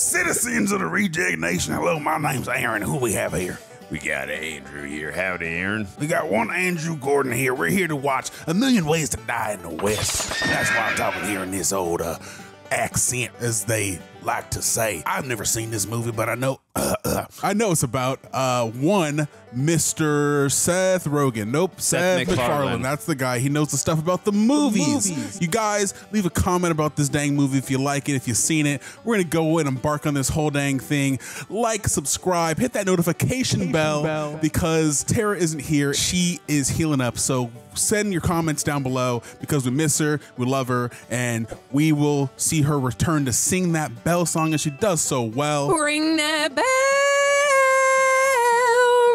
Citizens of the Reject Nation, hello, my name's Aaron. Who we have here? We got Andrew here. Howdy, Aaron. We got one Andrew Gordon here. We're here to watch A Million Ways to Die in the West. That's why I'm talking here in this old uh, accent, as they like to say. I've never seen this movie, but I know. Uh, uh, I know it's about uh, one Mr. Seth Rogen. Nope, Seth, Seth MacFarlane. MacFarlane. That's the guy. He knows the stuff about the movies. movies. You guys, leave a comment about this dang movie if you like it, if you've seen it. We're gonna go and embark on this whole dang thing. Like, subscribe, hit that notification bell, bell. because Tara isn't here. She is healing up. So send your comments down below because we miss her, we love her, and we will see her return to sing that bell song as she does so well. Ring that bell.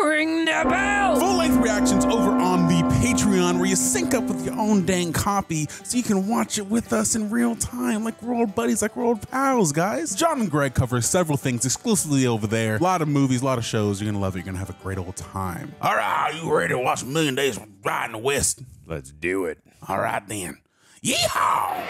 Ring that bell. full length reactions over on the Patreon where you sync up with your own dang copy so you can watch it with us in real time like we're old buddies, like we're old pals, guys. John and Greg cover several things exclusively over there. A lot of movies, a lot of shows. You're gonna love it. You're gonna have a great old time. all right, you ready to watch A Million Days Ride in the West? Let's do it. All right, then. Yeehaw!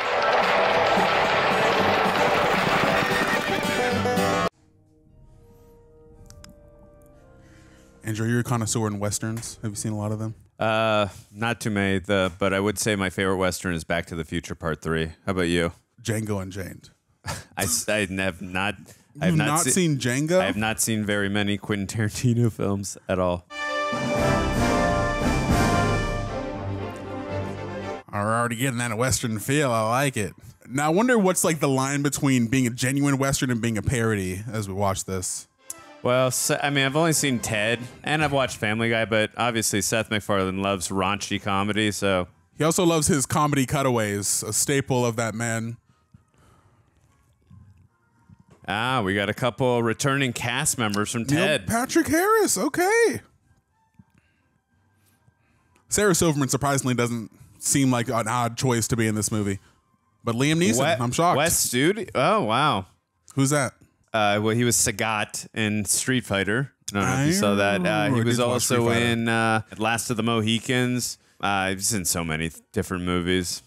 Andrew, you're a connoisseur in westerns. Have you seen a lot of them? Uh, not too many, the, but I would say my favorite Western is Back to the Future Part 3. How about you? Django Unchained. I, I have not. I have not, not se- seen Django? I have not seen very many Quentin Tarantino films at all. Are already getting that western feel. I like it. Now I wonder what's like the line between being a genuine western and being a parody as we watch this. Well, I mean, I've only seen Ted, and I've watched Family Guy, but obviously Seth MacFarlane loves raunchy comedy, so He also loves his comedy cutaways, a staple of that man. ah, we got a couple returning cast members from Neil Ted. Patrick Harris, okay. Sarah Silverman surprisingly doesn't seem like an odd choice to be in this movie. But Liam Neeson, Wet- I'm shocked. Wes Studi. Oh wow. Who's that? Uh, well, he was Sagat in Street Fighter. I don't know if you saw that. Uh, I he was did watch Street also in uh, Last of the Mohicans. Uh, he's in so many different movies.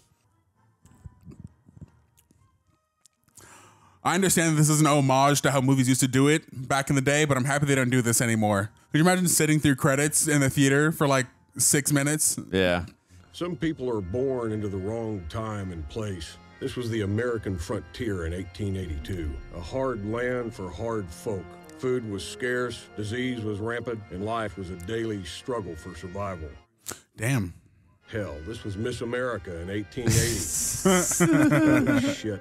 I understand this is an homage to how movies used to do it back in the day, but I'm happy they don't do this anymore. Could you imagine sitting through credits in the theater for like six minutes? Yeah. Some people are born into the wrong time and place. This was the American frontier in 1882, a hard land for hard folk. Food was scarce, disease was rampant, and life was a daily struggle for survival. Damn. Hell, this was Miss America in 1880. Shit.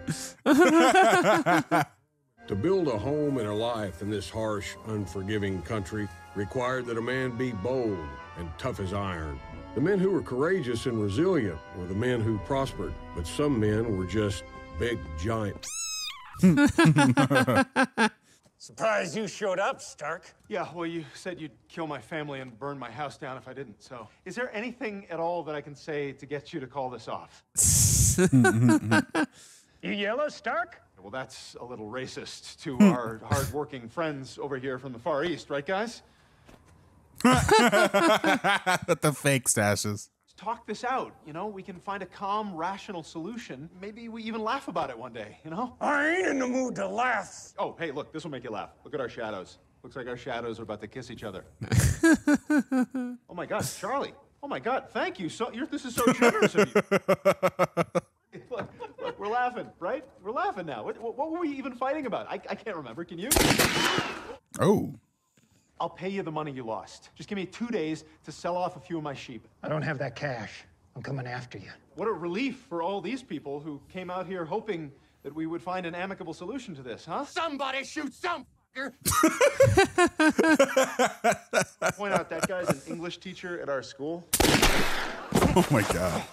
to build a home and a life in this harsh, unforgiving country required that a man be bold and tough as iron. The men who were courageous and resilient were the men who prospered, but some men were just big, giant Surprised you showed up, Stark. Yeah, well, you said you'd kill my family and burn my house down if I didn't. So, is there anything at all that I can say to get you to call this off? You yellow, Stark? Well, that's a little racist to our hardworking friends over here from the Far East, right, guys? With the fake stashes. Talk this out. You know, we can find a calm, rational solution. Maybe we even laugh about it one day, you know? I ain't in the mood to laugh. Oh, hey, look, this will make you laugh. Look at our shadows. Looks like our shadows are about to kiss each other. oh my God, Charlie. Oh my God, thank you. So you're, this is so generous of you. look, look, we're laughing, right? We're laughing now. What, what, what were we even fighting about? I, I can't remember. Can you? Oh. I'll pay you the money you lost. Just give me two days to sell off a few of my sheep. I don't have that cash. I'm coming after you. What a relief for all these people who came out here hoping that we would find an amicable solution to this, huh? Somebody shoot some fucker. Point out that guy's an English teacher at our school. Oh my god.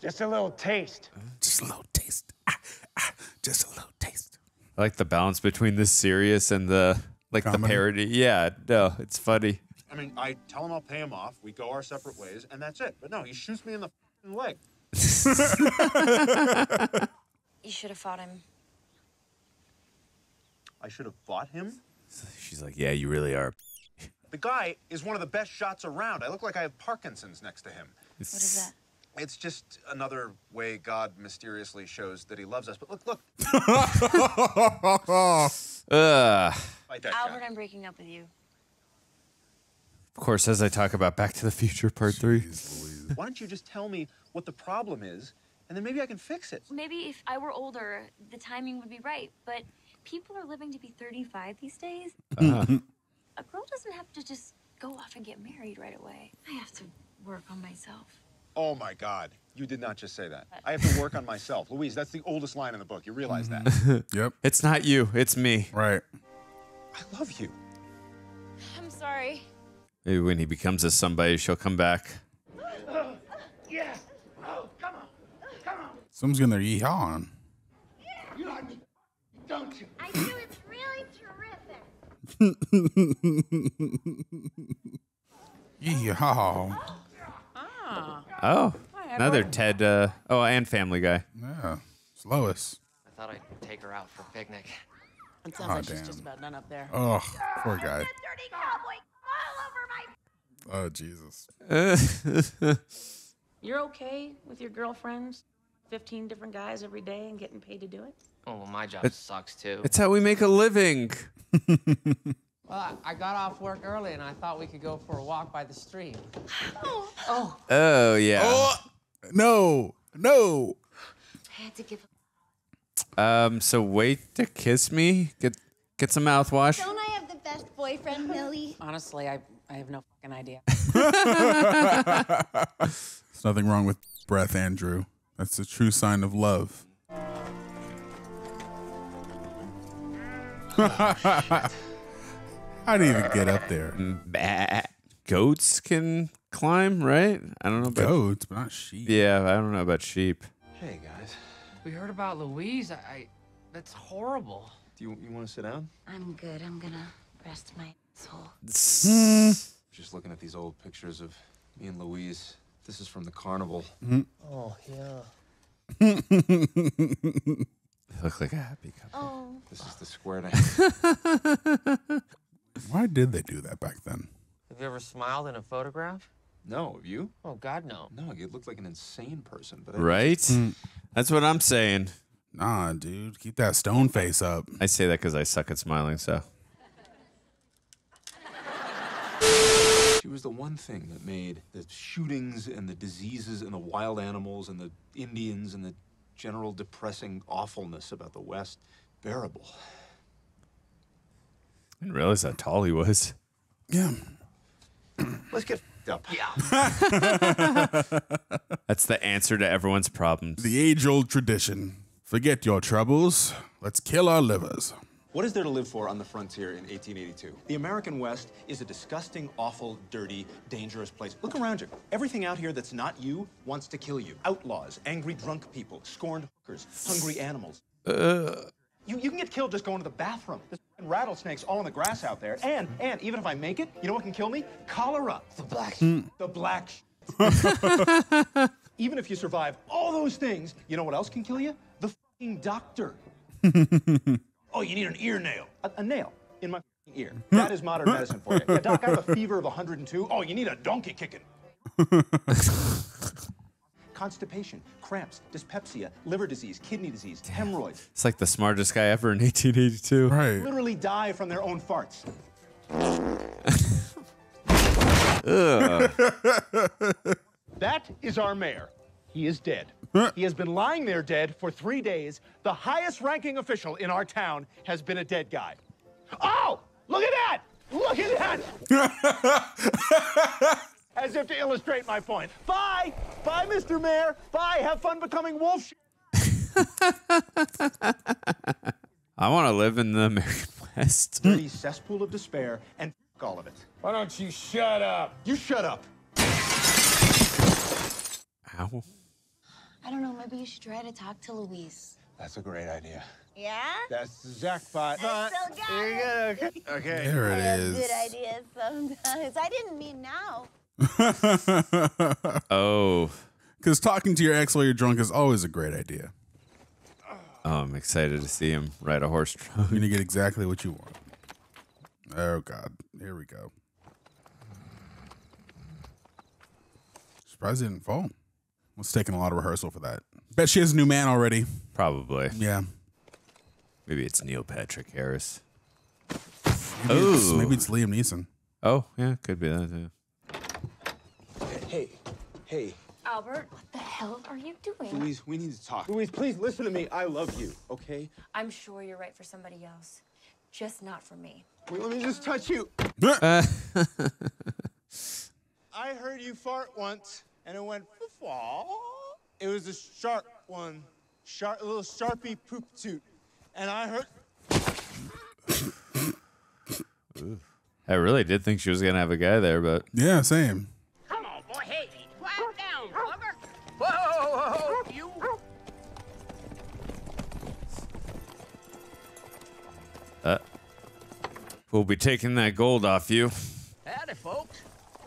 Just a little taste. Just a little taste. Ah, ah, just a little taste. I like the balance between the serious and the like the parody. Yeah, no, it's funny. I mean, I tell him I'll pay him off. We go our separate ways, and that's it. But no, he shoots me in the f***ing leg. You should have fought him. I should have fought him. She's like, yeah, you really are. The guy is one of the best shots around. I look like I have Parkinson's next to him. What is that? It's just another way God mysteriously shows that he loves us. But look, look. Ugh. Fight that Albert. I'm breaking up with you. Of course, as I talk about Back to the Future Part Three. Why don't you just tell me what the problem is, and then maybe I can fix it? Maybe if I were older, the timing would be right. But people are living to be 35 these days. Uh-huh. A girl doesn't have to just go off and get married right away. I have to work on myself. Oh my God. You did not just say that. I have to work on myself. Louise, that's the oldest line in the book. You realize that? Yep. It's not you, it's me. Right. I love you. I'm sorry. Maybe when he becomes a somebody, she'll come back. Yeah. Oh, come on. Come on. Someone's getting their yeehaw on. Yeah. You like me, don't you? I do. It's really terrific. Yeehaw. Oh, another Ted. Uh, oh, and Family Guy. Yeah. It's Lois. I thought I'd take her out for a picnic. It sounds Aw, like she's damn. just about done up there. Oh, poor guy. Dirty cowboy all over my. Oh, Jesus. You're okay with your girlfriends? 15 different guys every day and getting paid to do it? Oh, well, my job It- sucks too. it's how we make a living. Well, I I got off work early and I thought we could go for a walk by the stream. Oh, Oh oh yeah. Oh, no. No. I had to give. Um. So wait to kiss me. Get get some mouthwash. Don't I have the best boyfriend, Millie? honestly, I, I have no fucking idea. There's nothing wrong with breath, Andrew. That's a true sign of love. How do you even get up there? Bah. Goats can climb, right? I don't know about Goats, but not sheep. Yeah, I don't know about sheep. Hey, guys. We heard about Louise. I, I that's horrible. Do you, you want to sit down? I'm good. I'm gonna rest my soul. Hmm. Just looking at these old pictures of me and Louise. This is from the carnival. Hmm. Oh yeah. They look like a happy couple. Oh. This is the square dance. Why did they do that back then? Have you ever smiled in a photograph? no, have you? Oh God, no. No, you look like an insane person. But I, Right? That's what I'm saying. Nah, dude. Keep that stone face up. I say that because I suck at smiling. So She was the one thing that made the shootings and the diseases and the wild animals and the Indians and the general depressing awfulness about the West bearable. I didn't realize how tall he was. Yeah. Let's get f***ed up. Yeah. That's the answer to everyone's problems. The age old tradition. Forget your troubles. Let's kill our livers. What is there to live for on the frontier in 1882? The American West is a disgusting, awful, dirty, dangerous place. Look around you. Everything out here that's not you wants to kill you. Outlaws, angry drunk people, scorned hookers, hungry animals. Uh, You, you can get killed just going to the bathroom. There's rattlesnakes all in the grass out there. And, and even if I make it, you know what can kill me? Cholera. The black hmm. The black sh- Even if you survive all those things, you know what else can kill you? The f***ing doctor. Oh, you need an ear nail. A, a nail in my ear. That is modern medicine for you. Yeah, doc, I have a fever of 102. Oh, you need a donkey kicking. Constipation, cramps, dyspepsia, liver disease, kidney disease, hemorrhoids. It's like the smartest guy ever in 1882. Right. Literally die from their own farts. That is our mayor. He is dead. he has been lying there dead for three days. The highest ranking official in our town has been a dead guy. Oh, look at that! Look at that! As if to illustrate my point. Bye! Bye, Mr. Mayor! Bye! Have fun becoming wolf sh- I want to live in the American West. dirty cesspool of despair and f- all of it. Why don't you shut up? You shut up. Ow. I don't know. Maybe you should try to talk to Louise. That's a great idea. Yeah? That's the jackpot. I still got There you it. go. Okay. okay. There I it have is. good ideas sometimes. I didn't mean now. Oh. Because talking to your ex while you're drunk is always a great idea. Oh, I'm excited to see him ride a horse You're going to get exactly what you want. Oh, God. Here we go. Surprised it didn't fall. Was taking a lot of rehearsal for that. Bet she has a new man already. Probably. Yeah. Maybe it's Neil Patrick Harris. Maybe, it's, Ooh. maybe it's Liam Neeson. Oh, yeah, could be that. too. Hey, hey, Albert, what the hell are you doing? Louise, we need to talk. Louise, please listen to me. I love you, okay? I'm sure you're right for somebody else, just not for me. Wait, let me just touch you. Uh, I heard you fart once, and it went fall. It was a sharp one, sharp, a little sharpie poop toot, and I heard. I really did think she was gonna have a guy there, but Yeah, same. We'll be taking that gold off you. Howdy, folks.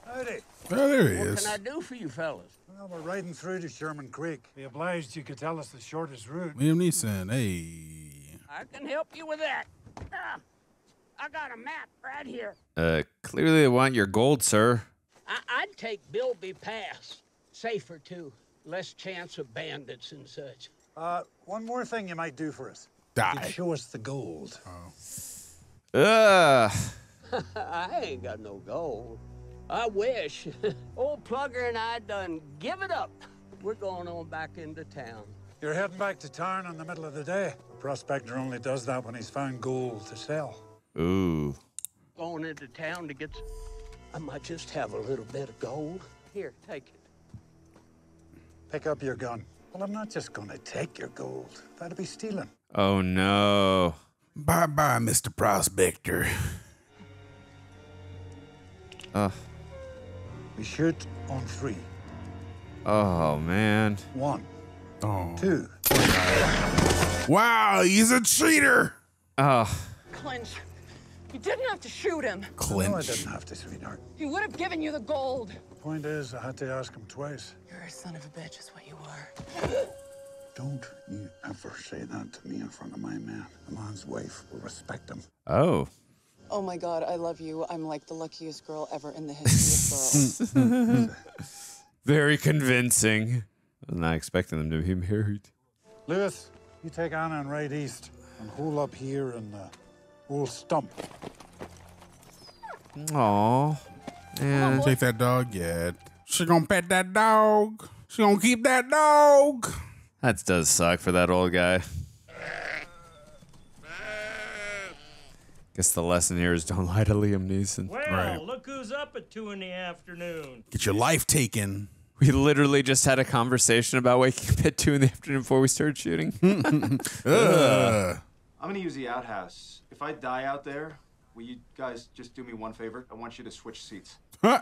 Howdy. Oh, there he what is. What can I do for you fellas? Well, we're riding through to Sherman Creek. Be obliged you could tell us the shortest route. Liam Neeson. Hey. I can help you with that. Ah, I got a map right here. Uh, clearly they want your gold, sir. I- I'd take Bilby Pass. Safer, too. Less chance of bandits and such. Uh, one more thing you might do for us. Die. You'd show us the gold. Ugh. I ain't got no gold. I wish. Old Plugger and I done give it up. We're going on back into town. You're heading back to town in the middle of the day. A prospector only does that when he's found gold to sell. Ooh. Going into town to get. I might just have a little bit of gold. Here, take it. Pick up your gun. Well, I'm not just going to take your gold. That'd be stealing. Oh no. Bye bye, Mr. Prospector. Uh, We shoot on three. oh man. One, Oh. two. Wow, he's a cheater. Oh. Clinch, you didn't have to shoot him. No, I didn't have to, sweetheart. He would have given you the gold. The point is, I had to ask him twice. You're a son of a bitch, is what you were. Don't you ever say that to me in front of my man. A man's wife will respect him. Oh. Oh my god, I love you. I'm like the luckiest girl ever in the history of girls. Very convincing. I'm not expecting them to be married. Lewis, you take Anna and ride east and hole up here in the old stump. Aw. Man. Take that dog yet. She gonna pet that dog. She gonna keep that dog. That does suck for that old guy. Guess the lesson here is don't lie to Liam Neeson. Well, look who's up at two in the afternoon. Get your life taken. We literally just had a conversation about waking up at two in the afternoon before we started shooting. Ugh. I'm gonna use the outhouse. If I die out there, will you guys just do me one favor? I want you to switch seats. I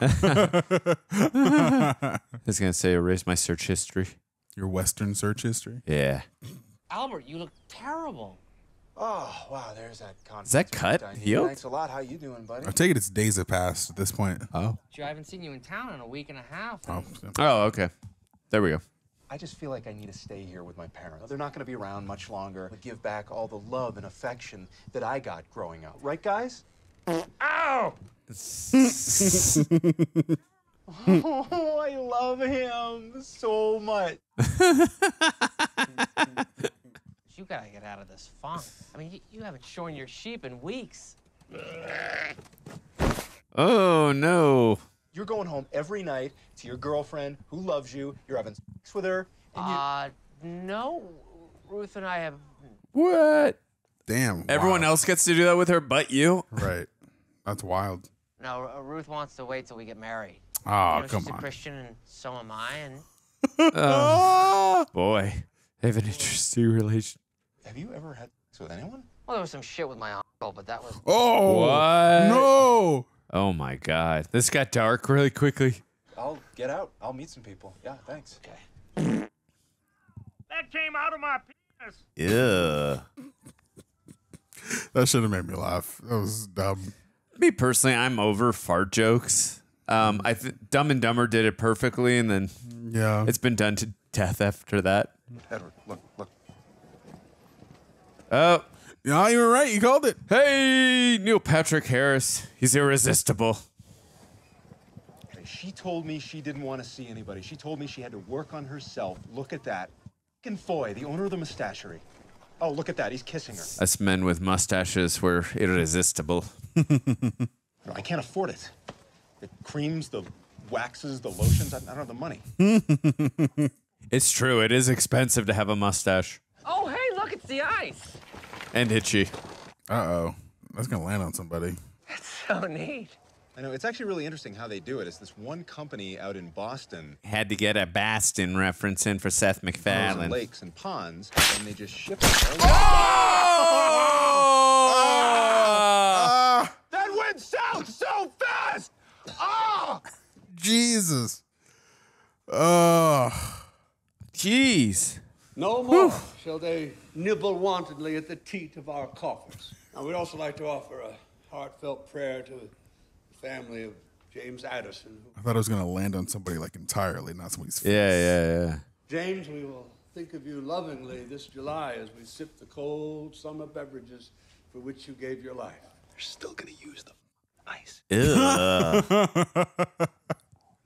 was gonna say erase my search history. Your Western search history. Yeah. Albert, you look terrible. Oh, wow, there's that conference. Is that cut? Done. Healed? Thanks a lot. How you doing, buddy? I take it it's days have passed at this point. Oh. I haven't seen you in town in a week and a half. Oh. Oh, okay. There we go. I just feel like I need to stay here with my parents. They're not going to be around much longer. Give back all the love and affection that I got growing up. Right, guys? Ow! oh, I love him so much. You gotta get out of this funk. I mean, you, you haven't shorn your sheep in weeks. Oh no. You're going home every night to your girlfriend who loves you. You're having sex with her. And you... Uh, no. Ruth and I have. What? Damn. Everyone else gets to do that with her but you? Right. That's wild. No, uh, Ruth wants to wait till we get married. Oh, you know, come she's on. a Christian, and so am I. And Oh, boy. They have an interesting relation. Have you ever had sex with anyone? well, there was some shit with my uncle, but that was. Oh. What? No. Oh my god. This got dark really quickly. I'll get out. I'll meet some people. Yeah, thanks. Okay. That came out of my penis. Yeah. That should have made me laugh. That was dumb. Me personally, I'm over fart jokes. Um, I th- Dumb and Dumber did it perfectly, and then Yeah. it's been done to death after that. Edward, look, look. Oh, Yeah, you were right. You called it. hey, Neil Patrick Harris. He's irresistible. Okay, she told me she didn't want to see anybody. She told me she had to work on herself. Look at that. Fucking Foy, the owner of the mustachery. Oh, look at that. He's kissing her. Us men with mustaches were irresistible. I can't afford it. The creams, the waxes, the lotions. I, I don't have the money. it's true. It is expensive to have a mustache Oh, hey, look, it's the ice. and itchy. Uh oh. That's going to land on somebody. That's so neat. I know. It's actually really interesting how they do it. It's this one company out in Boston, Had to get a Bastin reference in for Seth those MacFarlane. lakes and ponds, and they just ship it. Ah! that went south so fast! Jesus. Oh. Jeez. No more shall they nibble wantonly at the teat of our coffers. Now, we'd also like to offer a heartfelt prayer to the family of James Addison. Who, I thought I was going to land on somebody like entirely, not somebody's face. Yeah, yeah, yeah. James, we will think of you lovingly this July as we sip the cold summer beverages for which you gave your life. They're still going to use the ice. Ugh.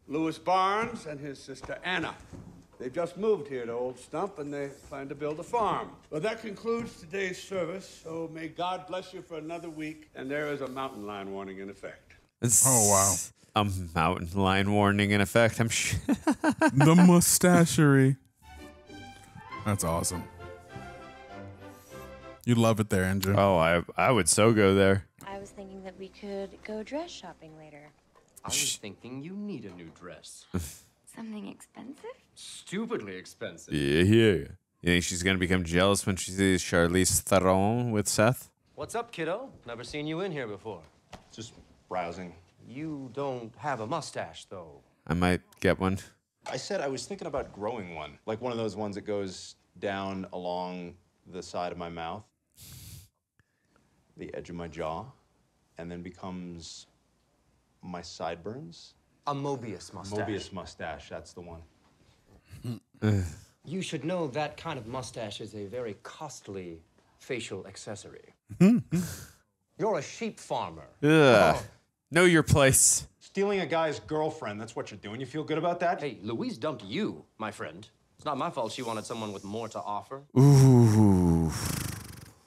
Lewis Barnes and his sister Anna. They've just moved here to Old Stump and they plan to build a farm. Well, that concludes today's service. So may God bless you for another week. And there is a mountain lion warning in effect. Oh, wow. A mountain lion warning in effect. I'm sure. the mustachery. That's awesome. You'd love it there, Andrew. Oh, I I would so go there. I was thinking that we could go dress shopping later. I was thinking you need a new dress. Something expensive? Stupidly expensive. Yeah, yeah. You think she's gonna become jealous when she sees Charlize Theron with Seth? What's up, kiddo? Never seen you in here before. Just browsing. You don't have a mustache, though. I might get one. I said I was thinking about growing one, like one of those ones that goes down along the side of my mouth, the edge of my jaw, and then becomes my sideburns. A Mobius mustache. Mobius mustache, that's the one. You should know that kind of mustache is a very costly facial accessory. You're a sheep farmer. Ugh. Know your place. Stealing a guy's girlfriend, that's what you're doing. You feel good about that? Hey, Louise dumped you, my friend. It's not my fault she wanted someone with more to offer. Ooh.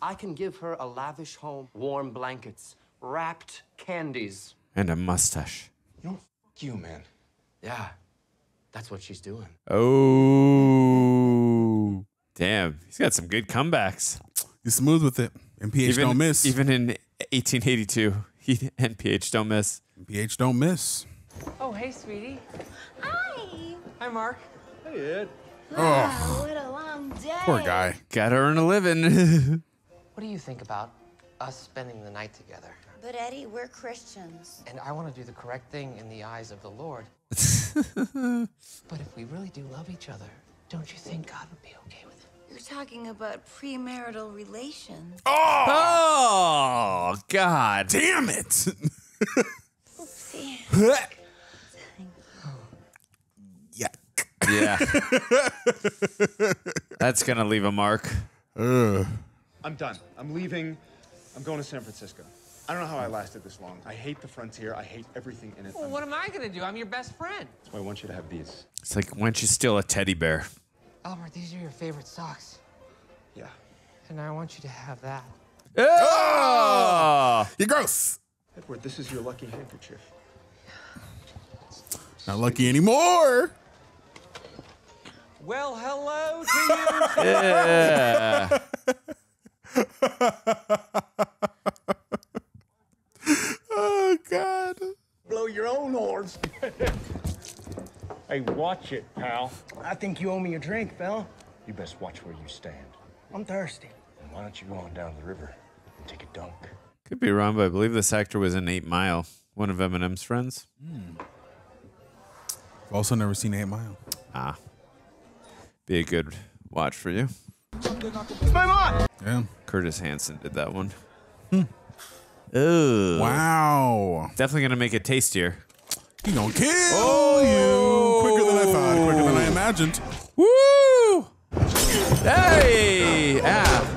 I can give her a lavish home, warm blankets, wrapped candies. And a mustache. You know, f- you, man. Yeah, that's what she's doing. Oh. Damn. He's got some good comebacks. He's smooth with it. NPH even, don't miss. Even in 1882, he NPH don't miss. NPH don't miss. Oh, hey, sweetie. Hi. Hi, Mark. Hey, Ed. Wow, what a long day. Poor guy. Gotta earn a living. What do you think about us spending the night together? But Eddie, we're Christians. And I want to do the correct thing in the eyes of the Lord. but if we really do love each other, don't you think God would be okay with it? You're talking about premarital relations. oh, oh God. Damn it. Oopsie. Yeah. That's gonna leave a mark. Ugh. I'm done. I'm leaving. I'm going to San Francisco. I don't know how I lasted this long. I hate the frontier. I hate everything in it. Well, what am I going to do? I'm your best friend. That's why I want you to have these. It's like, why don't you steal a teddy bear? Albert, these are your favorite socks. Yeah. And I want you to have that. Oh! You're gross. Edward, this is your lucky handkerchief. Not lucky anymore. Well, hello to you. Yeah. God. Blow your own horns. Hey, watch it, pal. I think you owe me a drink, Phil. You best watch where you stand. I'm thirsty. And why don't you go on down to the river and take a dunk? Could be wrong, but I believe this actor was in Eight Mile, one of Eminem's friends. I've also never seen Eight Mile. Ah. Be a good watch for you. Yeah. Curtis Hanson did that one. Ooh. Wow. Definitely gonna make it tastier. He gonna kill oh. you quicker than I thought, quicker than I imagined. Woo! Hey! Ah.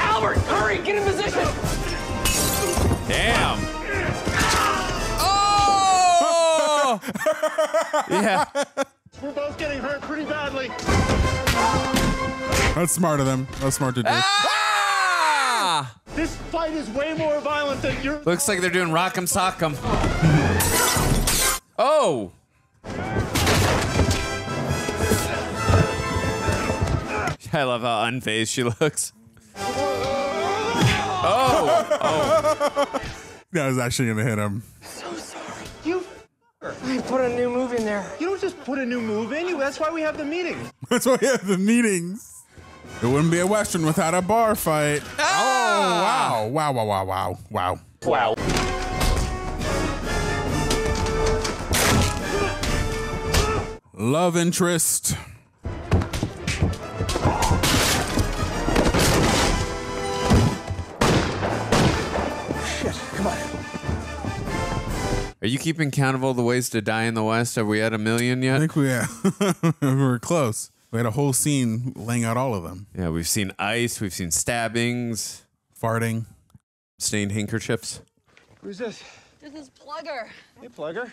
Albert, hurry, get in position. Damn. Oh! yeah. We're both getting hurt pretty badly. That's smart of them. That's smart to do. Ah! This fight is way more violent than your. Looks like they're doing Rock'em Sock'em. Oh! I love how unfazed she looks. Oh! Oh! That was actually gonna hit him. So sorry. You. I put a new move in there. You don't just put a new move in. You. That's why we have the meetings. That's why we have the meetings. It wouldn't be a western without a bar fight. Ah! Oh wow! Wow! Wow! Wow! Wow! Wow. Wow. Love interest. Shit. Come on. Are you keeping count of all the ways to die in the West? Have we had a million yet? I think we have. We're close. We had a whole scene laying out all of them. Yeah, we've seen ice, we've seen stabbings, farting, stained handkerchiefs. Who's this? This is Plugger. Hey, Plugger.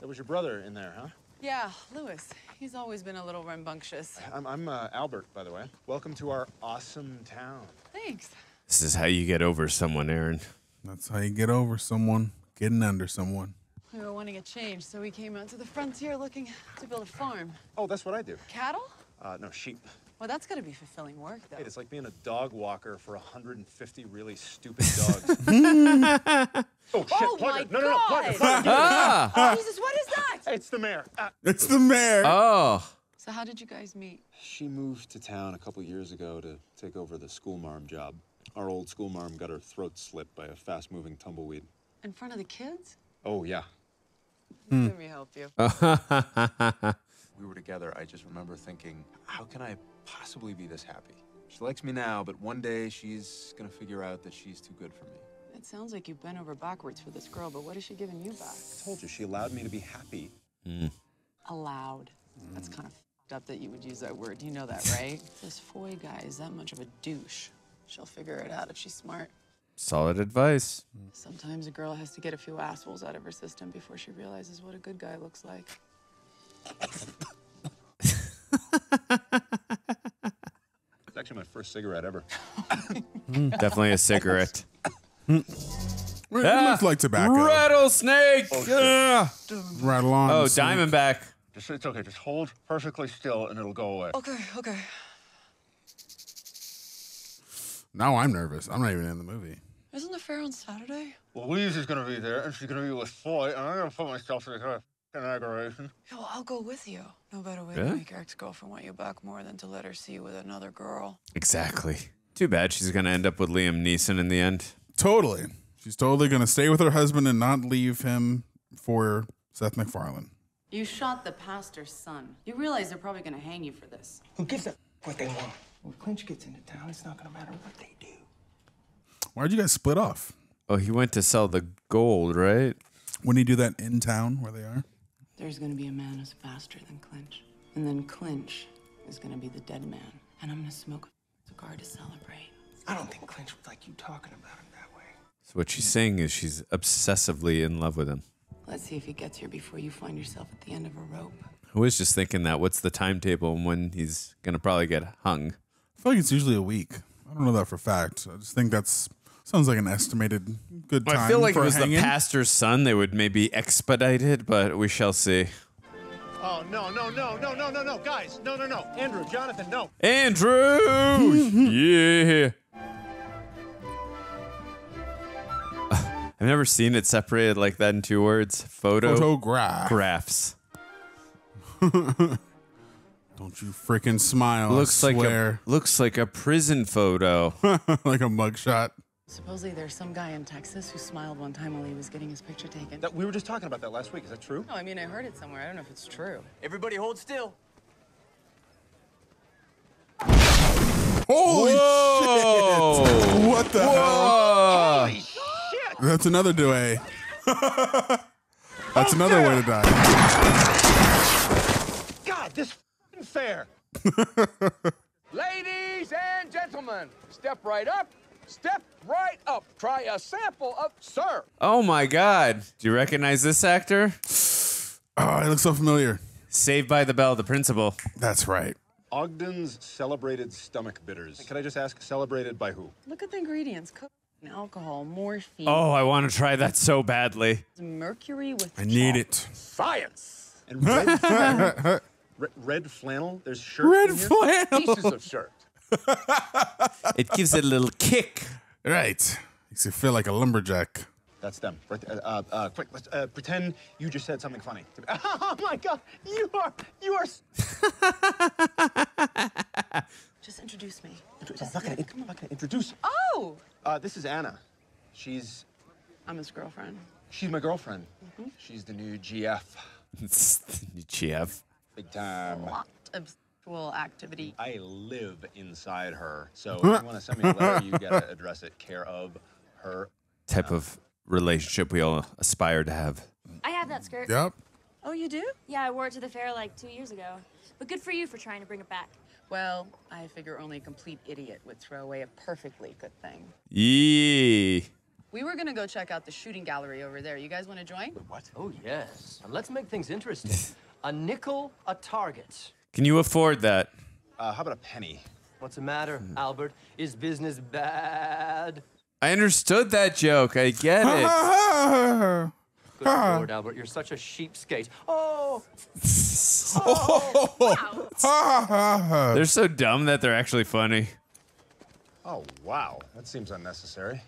That was your brother in there, huh? Yeah, Lewis. He's always been a little rambunctious. I'm, I'm uh, Albert, by the way. Welcome to our awesome town. Thanks. This is how you get over someone, Aaron. That's how you get over someone, getting under someone. We were wanting a change, so we came out to the frontier looking to build a farm. Oh, that's what I do. Cattle? Uh, no, sheep. Well, that's gotta be fulfilling work, though. Hey, it's like being a dog walker for 150 really stupid dogs. oh, shit, Oh, my no, no, no, Plugger, God. Plugger, it. Ah. Oh, Jesus, what is that? It's the mayor. Ah. It's the mayor. Oh. So how did you guys meet? She moved to town a couple years ago to take over the school marm job. Our old school marm got her throat slit by a fast-moving tumbleweed. In front of the kids? Oh, yeah. Hmm. Let me help you. we were together, I just remember thinking, how can I possibly be this happy? She likes me now, but one day she's gonna figure out that she's too good for me. It sounds like you've bent over backwards for this girl, but what is she giving you back? I told you, she allowed me to be happy. Hmm. Allowed. That's hmm. kind of fed up that you would use that word. You know that, right? this Foy guy is that much of a douche. She'll figure it out if she's smart. Solid advice. Sometimes a girl has to get a few assholes out of her system before she realizes what a good guy looks like. It's actually my first cigarette ever. Definitely a cigarette. It looks like tobacco. Rattlesnake! Ah. Rattle on. Oh, snake. Diamondback. Just, it's okay, just hold perfectly still and it'll go away. Okay, okay. Now I'm nervous. I'm not even in the movie. Isn't the fair on Saturday? Louise is gonna be there, and she's gonna be with Foy, and I'm gonna put myself through kind of fucking aggravation. Yeah, well, I'll go with you. No better way Really? to make your ex-girlfriend want you back more than to let her see you with another girl. Exactly. Too bad she's gonna end up with Liam Neeson in the end. Totally. She's totally gonna stay with her husband and not leave him for Seth MacFarlane. You shot the pastor's son. You realize they're probably gonna hang you for this. Who gives a what they want? When Clinch gets into town, it's not gonna matter what they do. Why'd you guys split off? Oh, he went to sell the gold, right? When he do that in town where they are? There's gonna be a man who's faster than Clinch. And then Clinch is gonna be the dead man. And I'm gonna smoke a cigar to celebrate. I don't think Clinch would like you talking about him that way. So what she's saying is she's obsessively in love with him. Let's see if he gets here before you find yourself at the end of a rope. I was just thinking that. What's the timetable and when he's gonna probably get hung? I feel like it's usually a week. I don't know that for a fact. I just think that's sounds like an estimated good time. I feel like for if it a was the pastor's son, they would maybe expedite it, but we shall see. Oh, no, no, no, no, no, no, no, guys. No, no, no. Andrew, Jonathan, no. Andrew! yeah. I've never seen it separated like that in two words. Photo Photograph. graphs. Don't you freaking smile. Looks I like a looks like a prison photo. like a mugshot. Supposedly there's some guy in Texas who smiled one time while he was getting his picture taken. That, we were just talking about that last week. Is that true? No, I mean I heard it somewhere. I don't know if it's true. Everybody hold still. Holy Whoa! shit! What the Whoa! hell? That's another way. That's another way to die. God, this f***ing fair. Ladies and gentlemen, step right up. Step right up. Try a sample of, sir. Oh my god. Do you recognize this actor? Oh, it looks so familiar. Saved by the Bell, the principal. That's right. Ogden's celebrated stomach bitters. Can I just ask, celebrated by who? Look at the ingredients: cocaine, alcohol, morphine. Oh, I want to try that so badly. mercury with. I need chalk. it. Science. And red flannel. Red flannel. There's shirts. Red in here? flannel. Pieces of shirt. It gives it a little kick. Right. Makes you feel like a lumberjack. That's them. Right, uh, uh, uh, quick, let's uh, pretend you just said something funny. Oh my God! You are you are. Just introduce me. I'm not gonna, I'm not gonna introduce. Oh, Uh, this is Anna. She's I'm his girlfriend. she's my girlfriend. She's the new GF. New GF. Big time. Lot of sexual activity. I live inside her. So if you want to send me a letter, you gotta address it care of her. Type of relationship we all aspire to have. I have that skirt. Yep. Oh, you do? Yeah, I wore it to the fair like two years ago. But good for you for trying to bring it back. Well, I figure only a complete idiot would throw away a perfectly good thing. Yee. We were gonna go check out the shooting gallery over there. You guys want to join? What? Oh, yes. And let's make things interesting. a nickel a target. Can you afford that? Uh, how about a penny? What's the matter, Albert? Is business bad? I understood that joke. I get it. Good Lord, Albert, you're such a cheapskate. Oh! They're so dumb that they're actually funny. Oh wow, that seems unnecessary.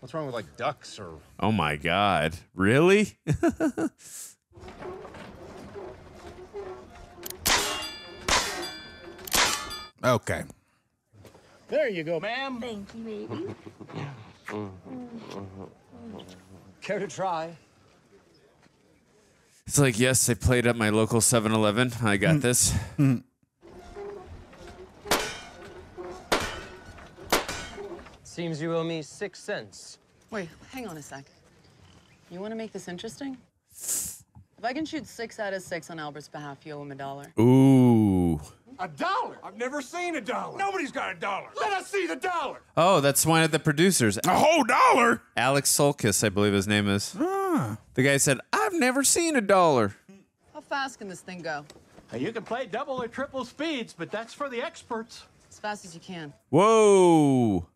What's wrong with like ducks or? Oh my god. Really? Okay. There you go, ma'am. Thank you, baby. Care to try? It's like, yes, I played at my local 7 Eleven. I got mm. this. Mm. Seems you owe me six cents. Wait, hang on a sec. You want to make this interesting? If I can shoot six out of six on Albert's behalf, you owe him a dollar. Ooh. A dollar? I've never seen a dollar. Nobody's got a dollar. Let us see the dollar. Oh, that's one of the producers. A whole dollar? Alex Solkis, I believe his name is. Ah. The guy said, I've never seen a dollar. How fast can this thing go? You can play double or triple speeds, but that's for the experts. As fast as you can. Whoa.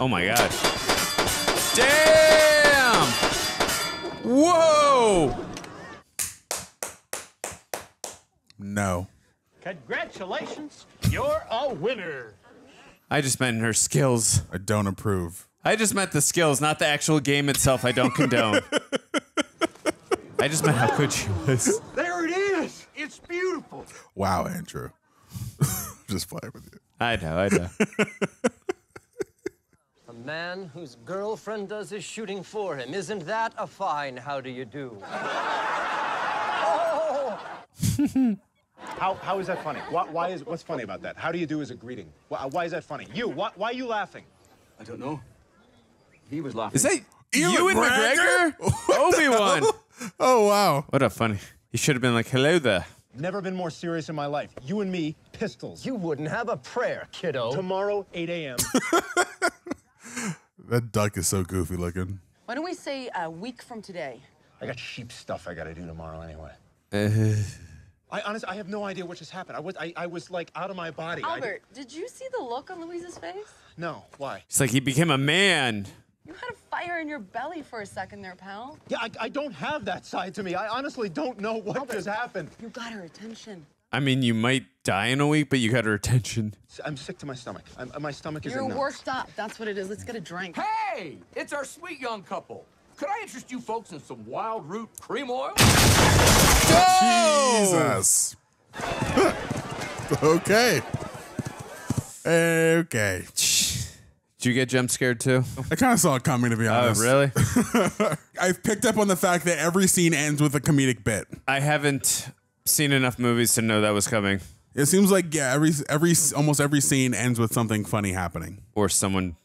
Oh my god. Damn! Whoa! No. Congratulations, you're a winner. I just meant her skills. I don't approve. I just meant the skills, not the actual game itself. I don't condone. I just meant how good she was. There it is. It's beautiful. Wow, Andrew. Just playing with you. I know, I know. A man whose girlfriend does his shooting for him. Isn't that a fine how do you do? How, how is that funny? Why, why is what's funny about that? How do you do as a greeting? Why, why is that funny? You, why, why are you laughing? I don't know. He was laughing. Is that Ewan Ewan McGregor? Obi Wan. Oh, wow. What a funny. He should have been like, hello there. Never been more serious in my life. You and me, pistols. You wouldn't have a prayer, kiddo. Tomorrow, 8 a.m. That duck is so goofy looking. Why don't we say a week from today? I got sheep stuff I gotta do tomorrow anyway. Uh, I honestly, I have no idea what just happened. I was, I, I was like out of my body. I- Albert, did you see the look on Louise's face? no, why? it's like he became a man. You had a fire in your belly for a second there, pal. Yeah, I, I don't have that side to me. I honestly don't know what just happened. You got her attention. I mean, you might die in a week, but you got her attention. I'm sick to my stomach. I'm, my stomach is You're in knots. worked up. That's what it is. Let's get a drink. Hey, it's our sweet young couple. Could I interest you folks in some wild root cream oil? Jesus. okay. Okay. Did you get jump scared too? I kind of saw it coming, to be oh, honest. Oh, really? I've picked up on the fact that every scene ends with a comedic bit. I haven't seen enough movies to know that was coming. It seems like yeah, every every almost every scene ends with something funny happening Or someone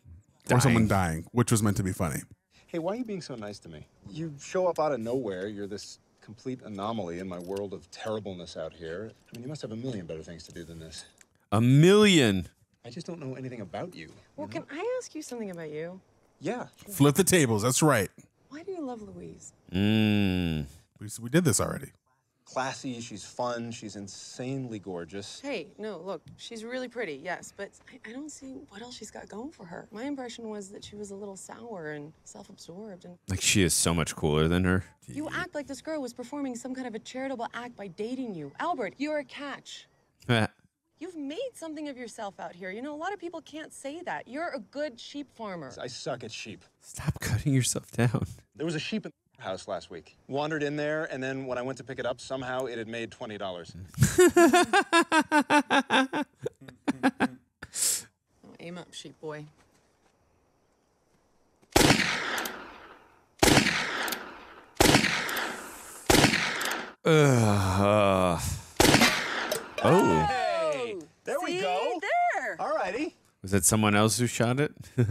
or someone dying. dying, which was meant to be funny. Hey, why are you being so nice to me? You show up out of nowhere. You're this complete anomaly in my world of terribleness out here. I mean, you must have a million better things to do than this. A million. I just don't know anything about you. Well, can I ask you something about you? Yeah. Flip the tables. That's right. Why do you love Louise? Mmm. We, we did this already. Classy, she's fun, she's insanely gorgeous. Hey, no, look, she's really pretty, yes, but I, I don't see what else she's got going for her. My impression was that she was a little sour and self-absorbed, and Like she is so much cooler than her. you act like this girl was performing some kind of a charitable act by dating you. Albert, you're a catch. You've made something of yourself out here. You know, a lot of people can't say that. You're a good sheep farmer. I suck at sheep. Stop cutting yourself down. There was a sheep in the house last week. Wandered in there, and then when I went to pick it up, somehow it had made twenty dollars. Aim up, sheep boy. Ugh. Uh. oh. There we go. There. All righty. Was it someone else who shot it?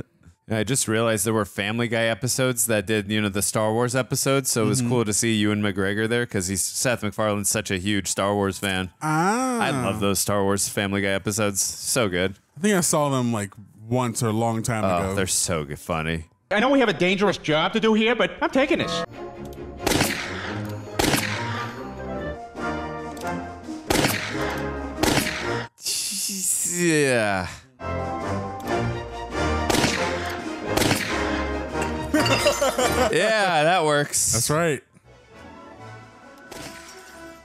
Yeah, I just realized there were Family Guy episodes that did, you know, the Star Wars episodes. So it was Mhm. cool to see Ewan McGregor there because he's Seth MacFarlane's such a huge Star Wars fan. Ah. I love those Star Wars Family Guy episodes. So good. I think I saw them like once or a long time Oh, ago. they're so good, funny. I know we have a dangerous job to do here, but I'm taking this. Yeah. Yeah, that works. That's right.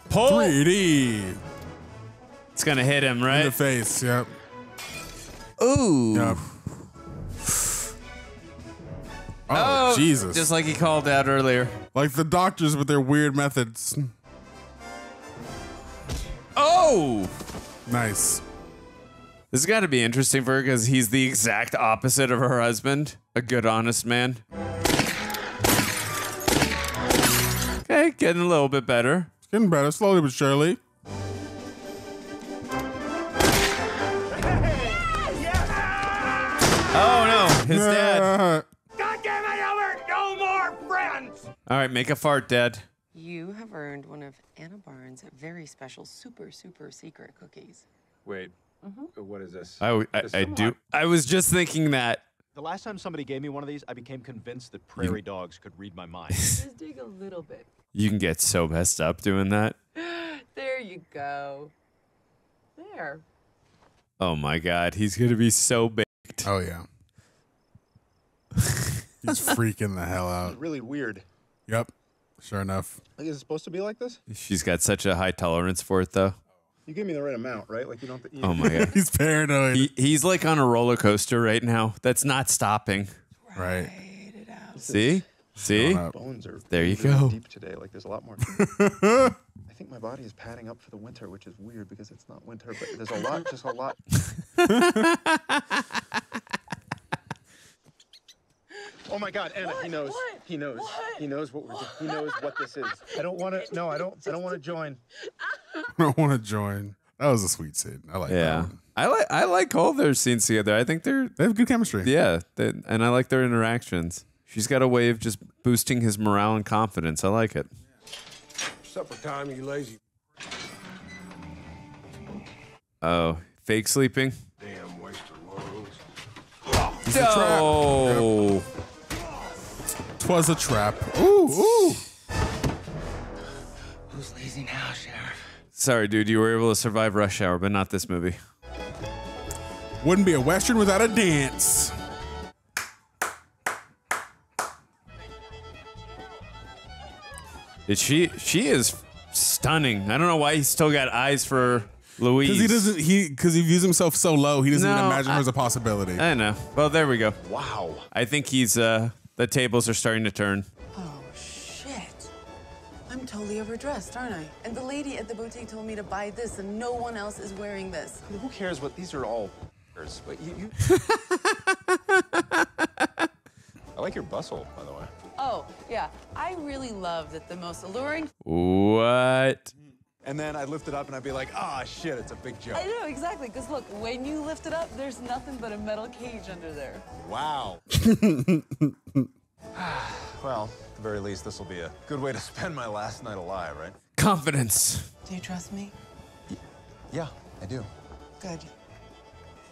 Pull. 3D. It's gonna hit him, right? In the face, yep. Ooh. Yep. Oh, Oh, Jesus. Just like he called out earlier. Like the doctors with their weird methods. Oh! Nice. This has got to be interesting for her because he's the exact opposite of her husband. A good, honest man. Okay, getting a little bit better. It's getting better, slowly but surely. Oh no, his dad. God damn it, Albert! No more friends! All right, make a fart, Dad. You have earned one of Anna Barnes' very special, super, super secret cookies. Wait, Mhm. what is this? I, I, This- I do. I was just thinking that. The last time somebody gave me one of these, I became convinced that prairie dogs could read my mind. Just dig a little bit. You can get so messed up doing that. There you go. There. Oh my God, he's gonna be so baked. Oh yeah. He's freaking the hell out. really weird. Yep. Sure enough. Like, is it supposed to be like this? She's got such a high tolerance for it, though. You give me the right amount, right? Like you don't. You Oh my God. He's paranoid. He, he's like on a roller coaster right now. That's not stopping. Right. See? See? Bones are There you really go. Deep today, like there's a lot more. I think my body is padding up for the winter, which is weird because it's not winter, but there's a lot, just a lot. Oh my God, Anna, he knows. He knows. He knows what we're doing. He knows what this is. I don't want to. No, I don't. I don't want to join. I don't want to join. That was a sweet scene. I like that Yeah. one. I like I like all their scenes together. I think they're They have good chemistry. yeah, they, and I like their interactions. She's got a way of just boosting his morale and confidence. I like it. Supper time, you lazy. Oh, fake sleeping. Damn waste of loads. It's a trap. Oh, Twas a trap. Ooh, ooh. Who's lazy now, Sheriff? sorry, dude. You were able to survive rush hour, but not this movie. Wouldn't be a western without a dance. She? She is stunning. I don't know why he's still got eyes for Louise. Because he doesn't. He because he views himself so low. He doesn't even imagine I- her as a possibility. I know. Well, there we go. Wow. I think he's. uh The tables are starting to turn. Oh, shit. I'm totally overdressed, aren't I? And the lady at the boutique told me to buy this, and no one else is wearing this. Who cares what these are all? But you, you... I like your bustle, by the way. Oh, yeah. I really love that the most alluring. What? And then I'd lift it up and I'd be like, ah, shit, it's a big joke. I know, exactly. Because look, when you lift it up, there's nothing but a metal cage under there. Wow. well, at the very least, this will be a good way to spend my last night alive, right? Confidence. Do you trust me? Yeah, I do. Good.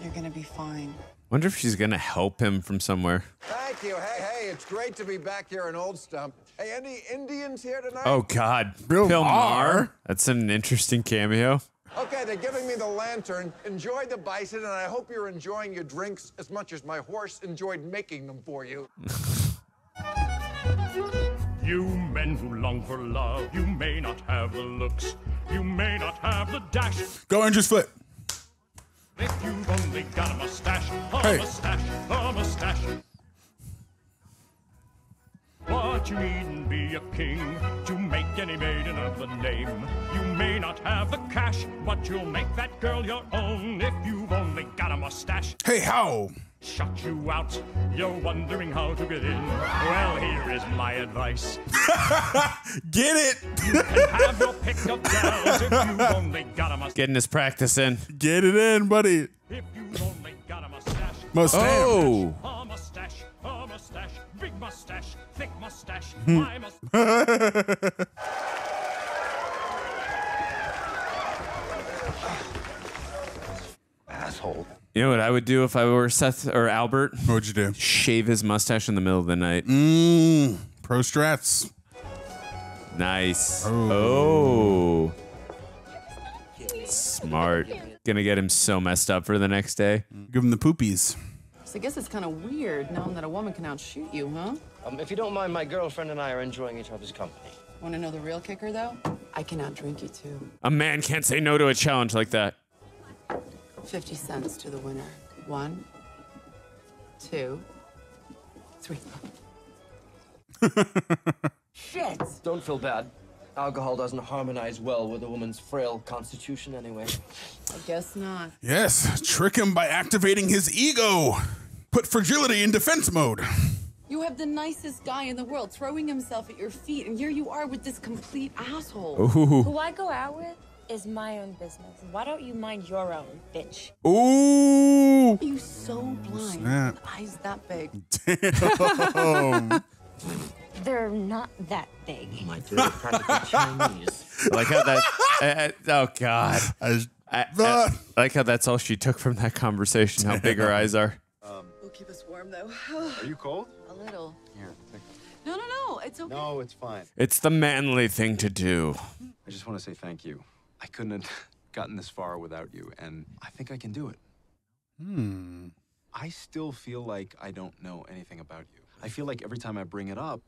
You're gonna be fine. I wonder if she's gonna help him from somewhere. Thank you. Hey, hey, it's great to be back here in Old Stump. Hey, any Indians here tonight? Oh God, Bill Maher. That's an interesting cameo. Okay, they're giving me the lantern. Enjoy the bison, and I hope you're enjoying your drinks as much as my horse enjoyed making them for you. You men who long for love, you may not have the looks, you may not have the dash. Go Andrew's foot. If you've only got a mustache, a Hey. mustache, a mustache. What you needn't be a king to make any maiden of the name. You may not have the cash, but you'll make that girl your own if you've only got a mustache. Hey, how? Shut you out. You're wondering how to get in. Well, here is my advice. Get it? You can have your pick of girls if you've only got a mustache. Getting his practice in. Get it in, buddy. If you've only got a mustache. Mustache. Oh. A mustache, a mustache, big mustache, thick mustache, Hmm. my mustache. Asshole. You know what I would do if I were Seth or Albert? What would you do? Shave his mustache in the middle of the night. Mmm. Pro strats. Nice. Oh. Smart. Gonna get him so messed up for the next day. Give him the poopies. So I guess it's kind of weird knowing that a woman can outshoot you, huh? Um, if you don't mind, my girlfriend and I are enjoying each other's company. Want to know the real kicker, though? I can outdrink you too. A man can't say no to a challenge like that. 50 cents to the winner. One, two, three. Shit! Don't feel bad. Alcohol doesn't harmonize well with a woman's frail constitution anyway. I guess not. Yes, trick him by activating his ego. Put fragility in defense mode. You have the nicest guy in the world throwing himself at your feet, and here you are with this complete asshole. Ooh. Who I go out with is my own business. Why don't you mind your own, bitch? Ooh. Are You so blind. Snap. Eyes that big. Damn. They're not that big. My dirty practical Chinese. I like how that. uh, oh God. I, I- I like how that's all she took from that conversation. How big her eyes are. We'll keep us warm, though. Are you cold? A little. Here, take No, no, no. It's okay. No, it's fine. It's the manly thing to do. I just want to say thank you. I couldn't have gotten this far without you, and I think I can do it. Hmm. I still feel like I don't know anything about you. I feel like every time I bring it up,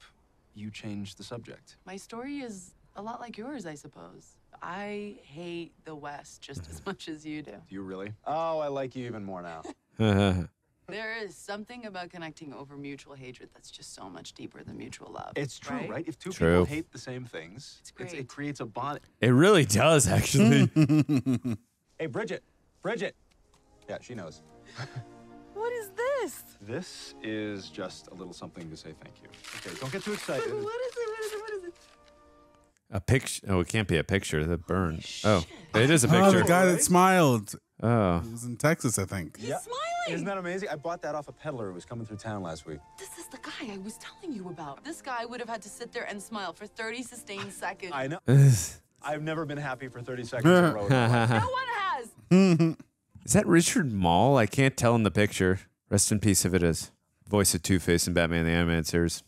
you change the subject. My story is a lot like yours, I suppose. I hate the West just as much as you do. Do you really? Oh, I like you even more now. There is something about connecting over mutual hatred that's just so much deeper than mutual love. It's true, right? If two True. people hate the same things, it's great. it creates a bond. It really does, actually. Hey, Bridget. Bridget. Yeah, she knows. What is this? This is just a little something to say thank you. Okay, don't get too excited. What is it? What is it? What is it? a picture. Oh, it can't be a picture. That burned. Oh, it is a picture. Oh, picture. the guy that smiled. Oh. He was in Texas, I think. He's yeah. Smiling. Isn't that amazing? I bought that off a peddler who was coming through town last week. This is the guy I was telling you about. This guy would have had to sit there and smile for 30 sustained seconds. I know. I've never been happy for 30 seconds in a row. in my life. No one has. Is that Richard Moll? I can't tell in the picture. Rest in peace if it is. Voice of Two Face in Batman the Animated Series.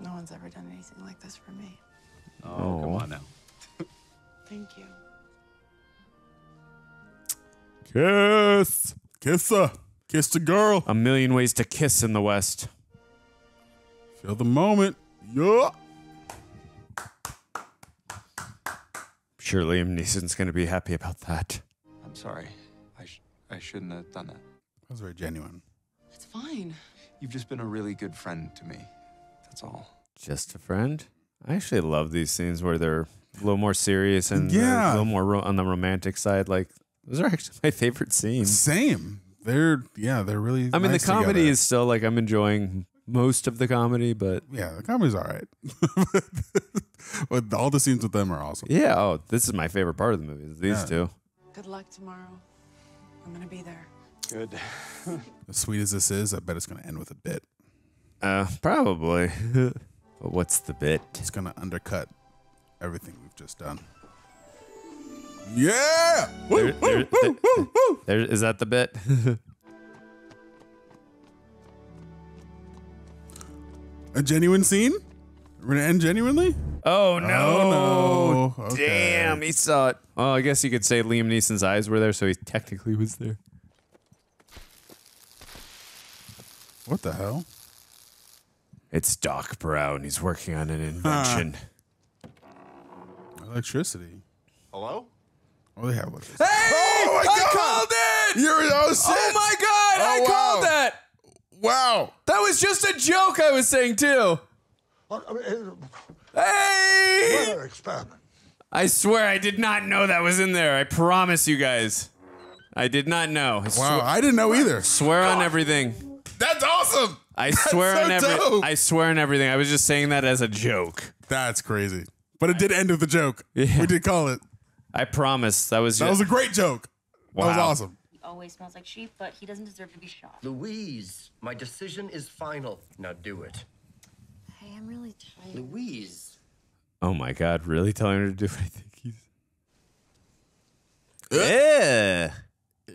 No one's ever done anything like this for me. Oh, come Oh. on now. Kiss. Kiss her. Kiss the girl. A million ways to kiss in the West. Feel the moment. Yeah. Sure, Liam Neeson's going to be happy about that. I'm sorry. I, sh- I shouldn't have done that. That was very genuine. It's fine. You've just been a really good friend to me. That's all. Just a friend? I actually love these scenes where they're a little more serious and Yeah. a little more ro- on the romantic side. Like, those are actually my favorite scenes. Same. They're yeah, they're really. I mean, nice the comedy together. is still like I'm enjoying most of the comedy, but Yeah, the comedy's all right. but all the scenes with them are awesome. yeah, oh, this is my favorite part of the movie. These Yeah. two. Good luck tomorrow. I'm gonna be there. Good. As sweet as this is, I bet it's gonna end with a bit. Uh, probably. but what's the bit? It's gonna undercut everything we've just done. Yeah. Woo, There- woo, there- woo, there- woo, woo. there- is that the bit? A genuine scene? We're gonna end genuinely? Oh no! Oh, no. Okay. Damn, he saw it. Oh, I guess you could say Liam Neeson's eyes were there, so he technically was there. What the hell? It's Doc Brown. He's working on an invention. Electricity. Hello? Oh, they have electricity. Hey! Oh my I God! called it! You're oh shit! Oh my god! Oh, I Oh, called that! Wow! That was just a joke I was saying too. Hey! Weather experiment. I swear I did not know that was in there. I promise you guys. I did not know. I Wow, I didn't know either. Swear on everything. That's awesome. I That's swear so on every. dope. I swear on everything. I was just saying that as a joke. That's crazy. But it did end with a joke. We did call it. I promise. That was. That was a great joke. That was awesome. He always smells like sheep, but he doesn't deserve to be shot. Louise, my decision is final. Now do it. Hey, I'm really tired. Louise. Oh my god! Really telling her to do what I think he's. Yeah.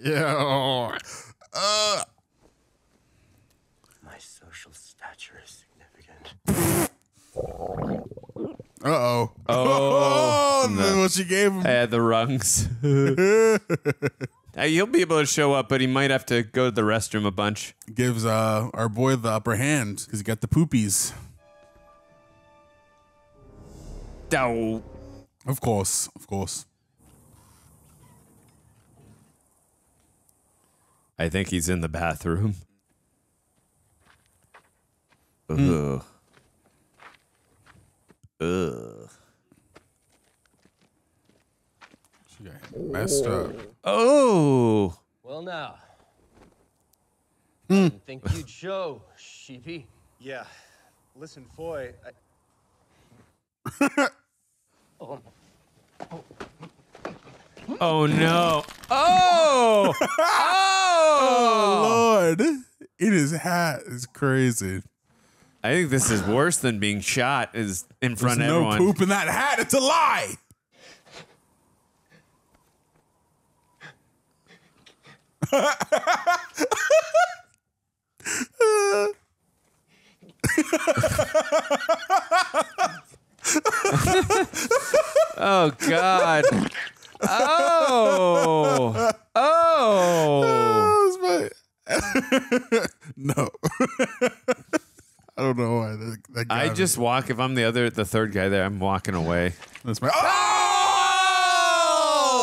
Yeah. Uh. My social stature is significant. Uh oh. Oh, that's what she gave him. I had the rungs. Hey, he'll be able to show up, but he might have to go to the restroom a bunch. Gives uh our boy the upper hand because he got the poopies. Oh. Of course, of course. I think he's in the bathroom. Hmm. Ugh. Ugh. She got messed up. Oh. Well, now. Hmm. Didn't think you'd show, sheepy. Yeah. Listen, Foy, I, Oh, Oh no. Oh. Oh Lord, in his hat is crazy. I think this is worse than being shot. Is in front There's of no everyone. poop in that hat. It's a lie. Oh God. Oh. Oh. no. I don't know why that, that I got me. just walk. If I'm the other, the third guy there, I'm walking away. That's my.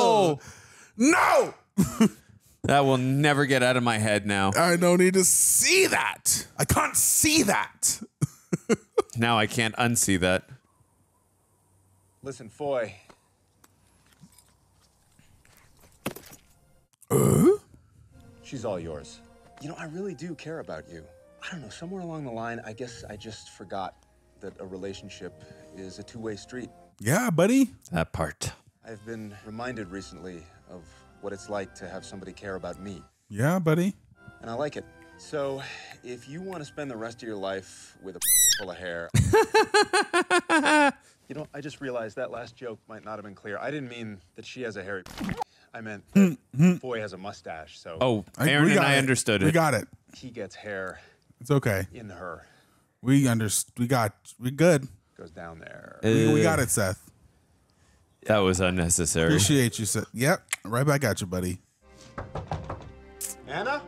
Oh no! That will never get out of my head now. I don't need to see that. I can't see that. Now I can't unsee that. listen, Foy. Uh? She's all yours. You know, I really do care about you. I don't know, somewhere along the line, I guess I just forgot that a relationship is a two way street. Yeah, buddy. That part. I've been reminded recently of what it's like to have somebody care about me, Yeah, buddy. and I like it. So, if you want to spend the rest of your life with a full of hair. you know, I just realized that last joke might not have been clear. I didn't mean that she has a hairy. I meant that hmm, hmm. Foy has a mustache, so. Oh, I- Aaron we and got I it. understood We it. got it. He gets hair It's okay. in her, We under We got. We good. goes down there. We, we Uh, got it, Seth. That was unnecessary. Appreciate you, Seth. Yep. Right back at you, buddy. Anna?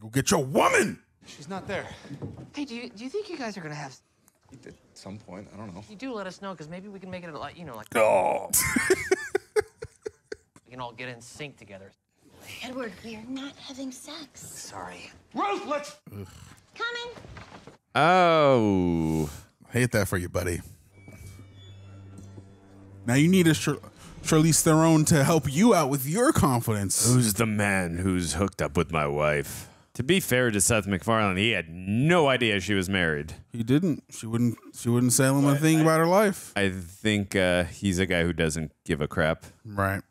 Go get your woman. She's not there. Hey, do you do you think you guys are gonna have? At some point, I don't know. You do let us know, because maybe we can make it a lot, you know, like. Oh. we can all get in sync together. Edward, we are not having sex. Sorry. Ruth, let's. Coming. Oh. Hate that for you, buddy. Now you need a Char- Charlize Theron to help you out with your confidence. Who's the man who's hooked up with my wife? To be fair to Seth MacFarlane, he had no idea she was married. He didn't. She wouldn't. She wouldn't say him a thing about her life. I think uh, he's a guy who doesn't give a crap. Right.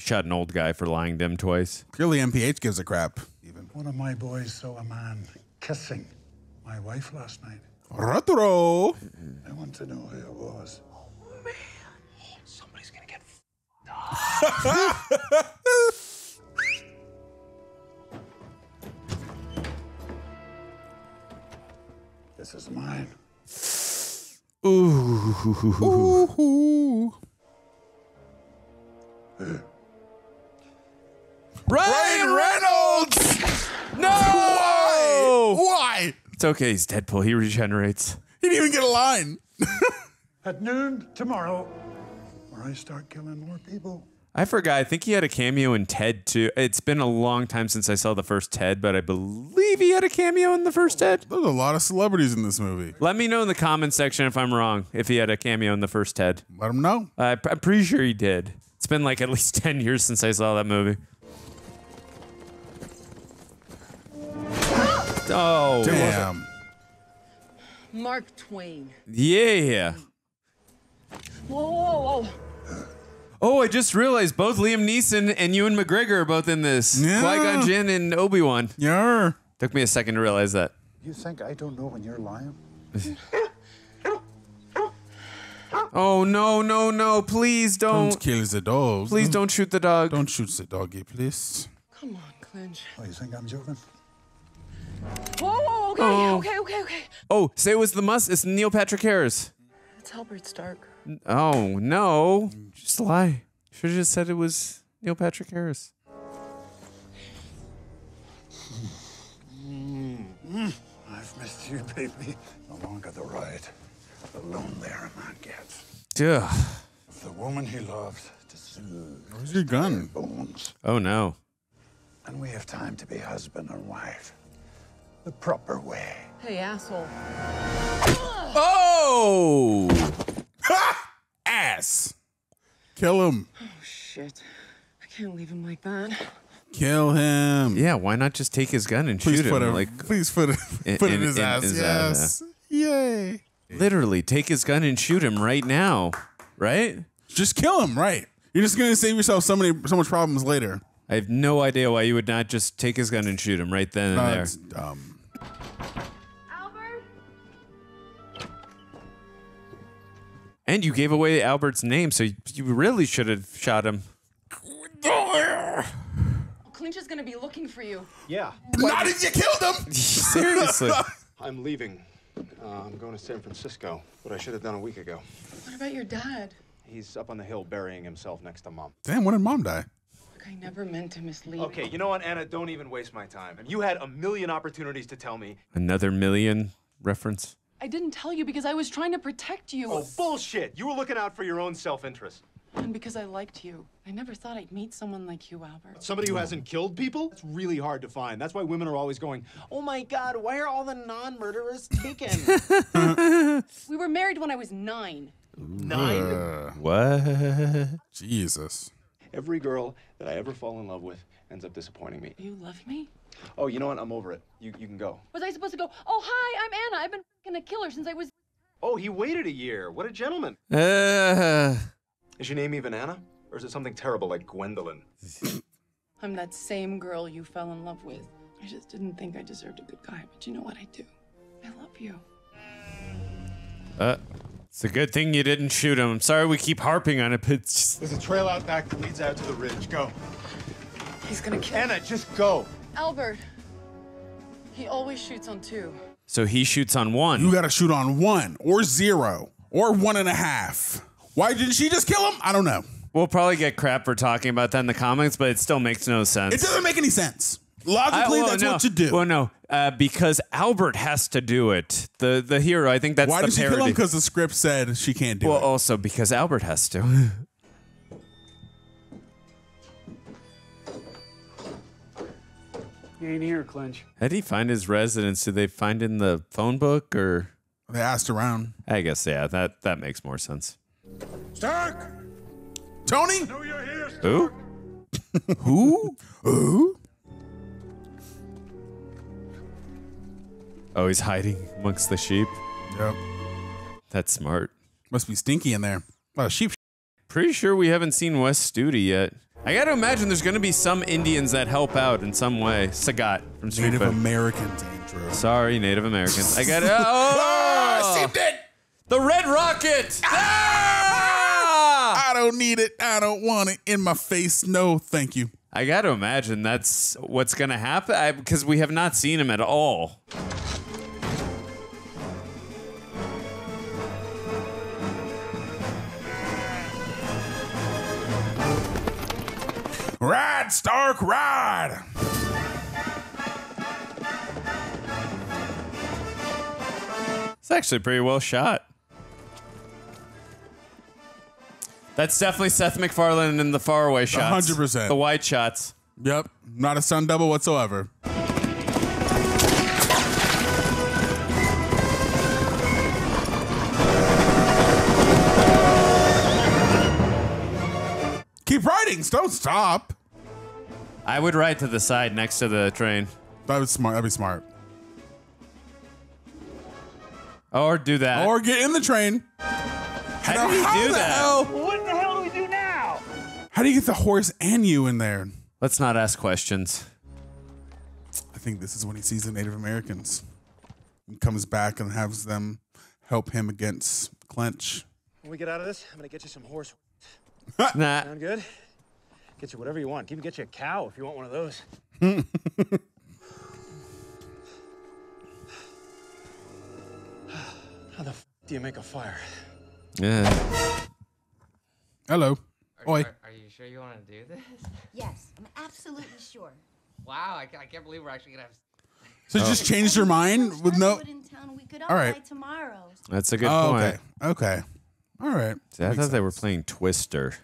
He shot an old guy for lying to him twice. Clearly, NPH gives a crap. Even one of my boys saw a man kissing my wife last night. Retro. I want to know who it was. Oh man, oh, somebody's gonna get. This is mine. Ooh. Ooh. Ryan Reynolds! No! Why? Why? It's okay. He's Deadpool. He regenerates. He didn't even get a line. At noon tomorrow, where I start killing more people. I forgot. I think he had a cameo in Ted too. It's been a long time since I saw the first Ted, but I believe he had a cameo in the first Ted. There's a lot of celebrities in this movie. Let me know in the comments section if I'm wrong. If he had a cameo in the first Ted, let him know. Uh, I'm pretty sure he did. It's been like at least ten years since I saw that movie. Oh, Damn. Mark Twain. Yeah. Whoa, whoa, whoa. Oh, I just realized both Liam Neeson and Ewan McGregor are both in this. Yeah. Qui-Gon Jinn and Obi-Wan. Yeah. Took me a second to realize that. You think I don't know when you're lying? Oh no, no, no! Please don't. Don't kill the dog. Please don't shoot the dog. Don't shoot the doggy, please. Come on, Clinch. Oh, you think I'm joking? Whoa, whoa, okay, Oh. okay, okay, okay. Oh, say it was the must. It's Neil Patrick Harris. It's Albert Stark. Oh no! Just lie. Should have just said it was Neil Patrick Harris. Mm-hmm. I've missed you, baby. The longer the ride, the lonelier a man gets. Ugh. The woman he loves to soothe Where's your gun? bones. Oh no. And we have time to be husband and wife. The proper way. Hey, asshole. Oh! Ass. Kill him. Oh, shit. I can't leave him like that. Kill him. Yeah, why not just take his gun and Please shoot put him? him. Like please put it. in- put it in in- his in ass. his ass, yes. Yay. literally take his gun and shoot him right now, right? Just kill him. Right. You're just gonna save yourself so many so much problems later. I have no idea why you would not just take his gun and shoot him right then and there. That's dumb. And you gave away Albert's name, so you- you really should have shot him. Clinch is gonna be looking for you. Yeah. Not if you killed him. Seriously. I'm leaving. Uh, I'm going to San Francisco. What I should have done a week ago. What about your dad? He's up on the hill burying himself next to mom. Damn. When did mom die? Look, I never meant to mislead. Okay, you know what, Anna? Don't even waste my time. And you had a million opportunities to tell me. Another million reference. I didn't tell you because I was trying to protect you. Oh, bullshit! You were looking out for your own self-interest. And because I liked you. I never thought I'd meet someone like you, Albert. Somebody who hasn't killed people? It's really hard to find. That's why women are always going, oh my God, why are all the non murderers taken? We were married when I was nine. Nine? Uh, What? Jesus. Every girl that I ever fall in love with ends up disappointing me. You love me? Oh, you know what? I'm over it. You, you can go. Was I supposed to go, oh, hi, I'm Anna. I've been fing a killer since I was. Oh, he waited a year. What a gentleman. Uh, Is your name even Anna? Or is it something terrible like Gwendolyn? I'm that same girl you fell in love with. I just didn't think I deserved a good guy, but you know what I do? I love you. uh, it's a good thing you didn't shoot him. I'm sorry we keep harping on it, but it's just, There's a trail out back that leads out to the ridge. Go. He's gonna kill Anna, just go. Albert. He always shoots on two. so he shoots on one. You got to shoot on one or zero or one and a half. Why didn't she just kill him? I don't know. We'll probably get crap for talking about that in the comics, but it still makes no sense. It doesn't make any sense. Logically, I- well, that's no. what you do. Well, no, uh, because Albert has to do it. The the hero. I think that's Why the did she kill him? Because the script said she can't do well, it. Well, also because Albert has to. He ain't here, Clinch. How did he find his residence? Did they find in the phone book or? They asked around. I guess yeah. That that makes more sense. Stark! Tony? Know you're here, Who? Who? Who? Oh, he's hiding amongst the sheep. Yep. That's smart. Must be stinky in there. A lot of sheep. Pretty sure we haven't seen Wes Studi yet. I gotta imagine there's gonna be some Indians that help out in some way. Sagat from Street Native Fighter. Americans, Andrew. Sorry, Native Americans. I got it. Oh, Sheep did. the Red Rocket. Ah! I don't need it. I don't want it in my face. No, thank you. I got to imagine that's what's going to happen because we have not seen him at all. Ride, Stark, ride! It's actually pretty well shot. That's definitely Seth MacFarlane in the faraway shots. 100%. The wide shots. Yep. Not a sun double whatsoever. Keep riding. Don't stop. I would ride to the side next to the train. That was smart. That'd be smart. Or do that. Or get in the train. How did he do that? hell- How do you get the horse and you in there? Let's not ask questions. I think this is when he sees the Native Americans. He comes back and has them help him against Clinch. When we get out of this, I'm gonna get you some horse. Nah. Sound good? Get you whatever you want. Even get you a cow if you want one of those. How the f- do you make a fire? Yeah. Hello. Oi. Are, are you sure you want to do this? Yes, I'm absolutely sure. Wow, I, I can't believe we're actually gonna have. So you just changed your mind with no. in town. We could All right. tomorrow. That's a good Oh, point. okay. Okay. All right. See, I Makes thought they were playing Twister.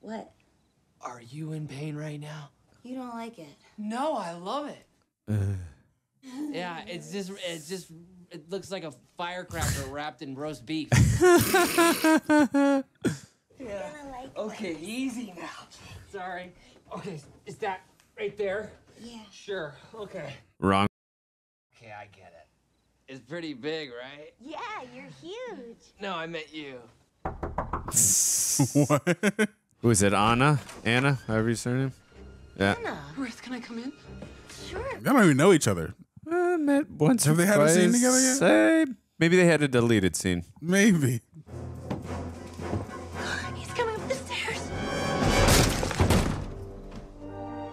What? Are you in pain right now? You don't like it? No, I love it. Uh, Yeah, it's just it's just it looks like a firecracker wrapped in roast beef. You're gonna like Okay, easy now. Sorry. Okay, is that right there? Yeah. Sure. Okay. Wrong. Okay, I get it. It's pretty big, right? Yeah, you're huge. No, I meant you. what? Who is it? Anna? Anna? However you say her name? Yeah. Ruth, can I come in? Sure. They don't even know each other. Uh, met once. Have or they had a scene twice. together yet? Say, maybe they had a deleted scene. Maybe. He's coming up the stairs.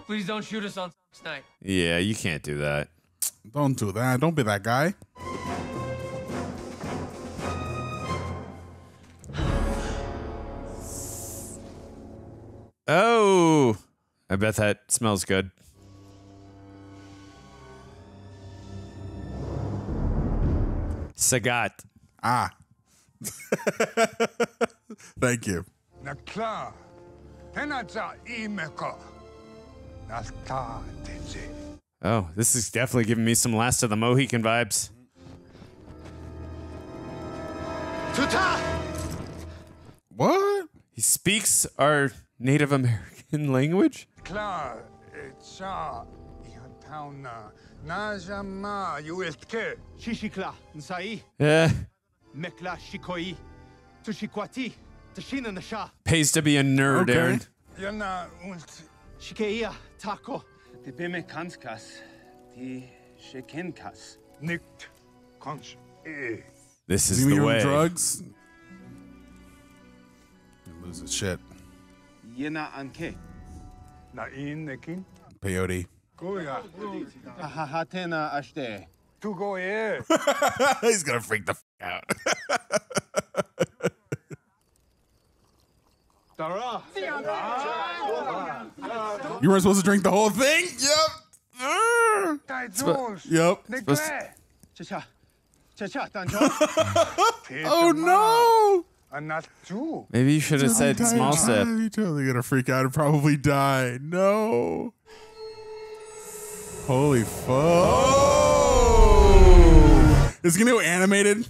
Please don't shoot us on night. Yeah, you can't do that. Don't do that. Don't be that guy. Oh, I bet that smells good. Sagat. Ah. Thank you. Nakla, Tenaza Imeko, Nasta Teze. Oh, this is definitely giving me some Last of the Mohican vibes. Tuta! What? He speaks our Native American language? Klar, Etsa, Ihatauna, Najama, Yueltke, Shishikla, Nsai, Yeah. Mekla Shikoi, Tushikwati, Tashina Nasha, Pays to be a nerd, Okay. Aaron. Yana Ult, Shikeia, Taco, Pipime kanskas, ti shekinkas. Nikt, Kons, E. This is You the way. drugs? You lose his shit. Yena anke. Na in Nekin, Peyote. Goya, Ahahatena ashte. Tu go e. He's gonna freak the f- out. You weren't supposed to drink the whole thing? Yep. Urgh. Taizuls. Yep. Nekle. Chacha. Chacha, tanjo. Oh no! And not two. Maybe you should have said Entire small sip. time, You're totally gonna freak out and probably die. No. Holy fuck. Oh! Is it gonna go animated? It's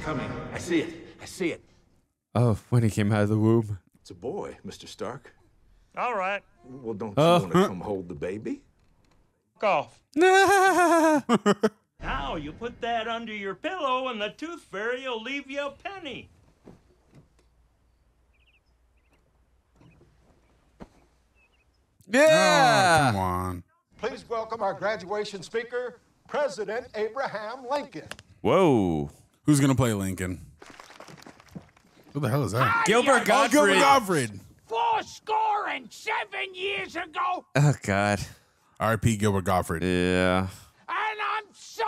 coming. I see it. I see it. Oh, when he came out of the womb. It's a boy, Mr. Stark. All right. Well, don't you uh-huh. Oh. want to come hold the baby? Golf. Now you put that under your pillow and the tooth fairy will leave you a penny. Yeah. Oh, come on. Please welcome our graduation speaker, President Abraham Lincoln. Whoa. Who's gonna play Lincoln? Who the hell is that? Gilbert Oh, Gottfried. Gilbert Gottfried. Four score and seven years ago, Oh, God. R.P. Gilbert Gottfried. Yeah. and I'm so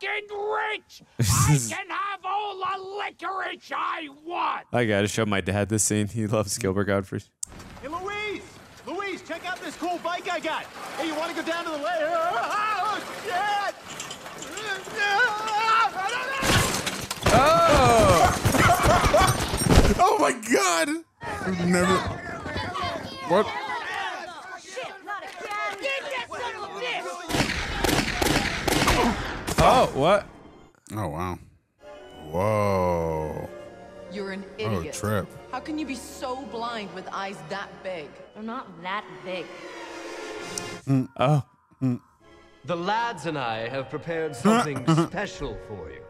fucking rich, I can have all the licorice I want. I gotta show my dad this scene. He loves Gilbert Gottfried. Hey, Louise! Louise, check out this cool bike I got. Hey, you want to go down to the lake? Oh, shit! Oh! oh my god! I've never. What? Oh, what? Oh wow. Whoa. You're an Oh, idiot. trip. How can you be so blind with eyes that big? They're not that big. Mm, oh. Mm. The lads and I have prepared something special for you.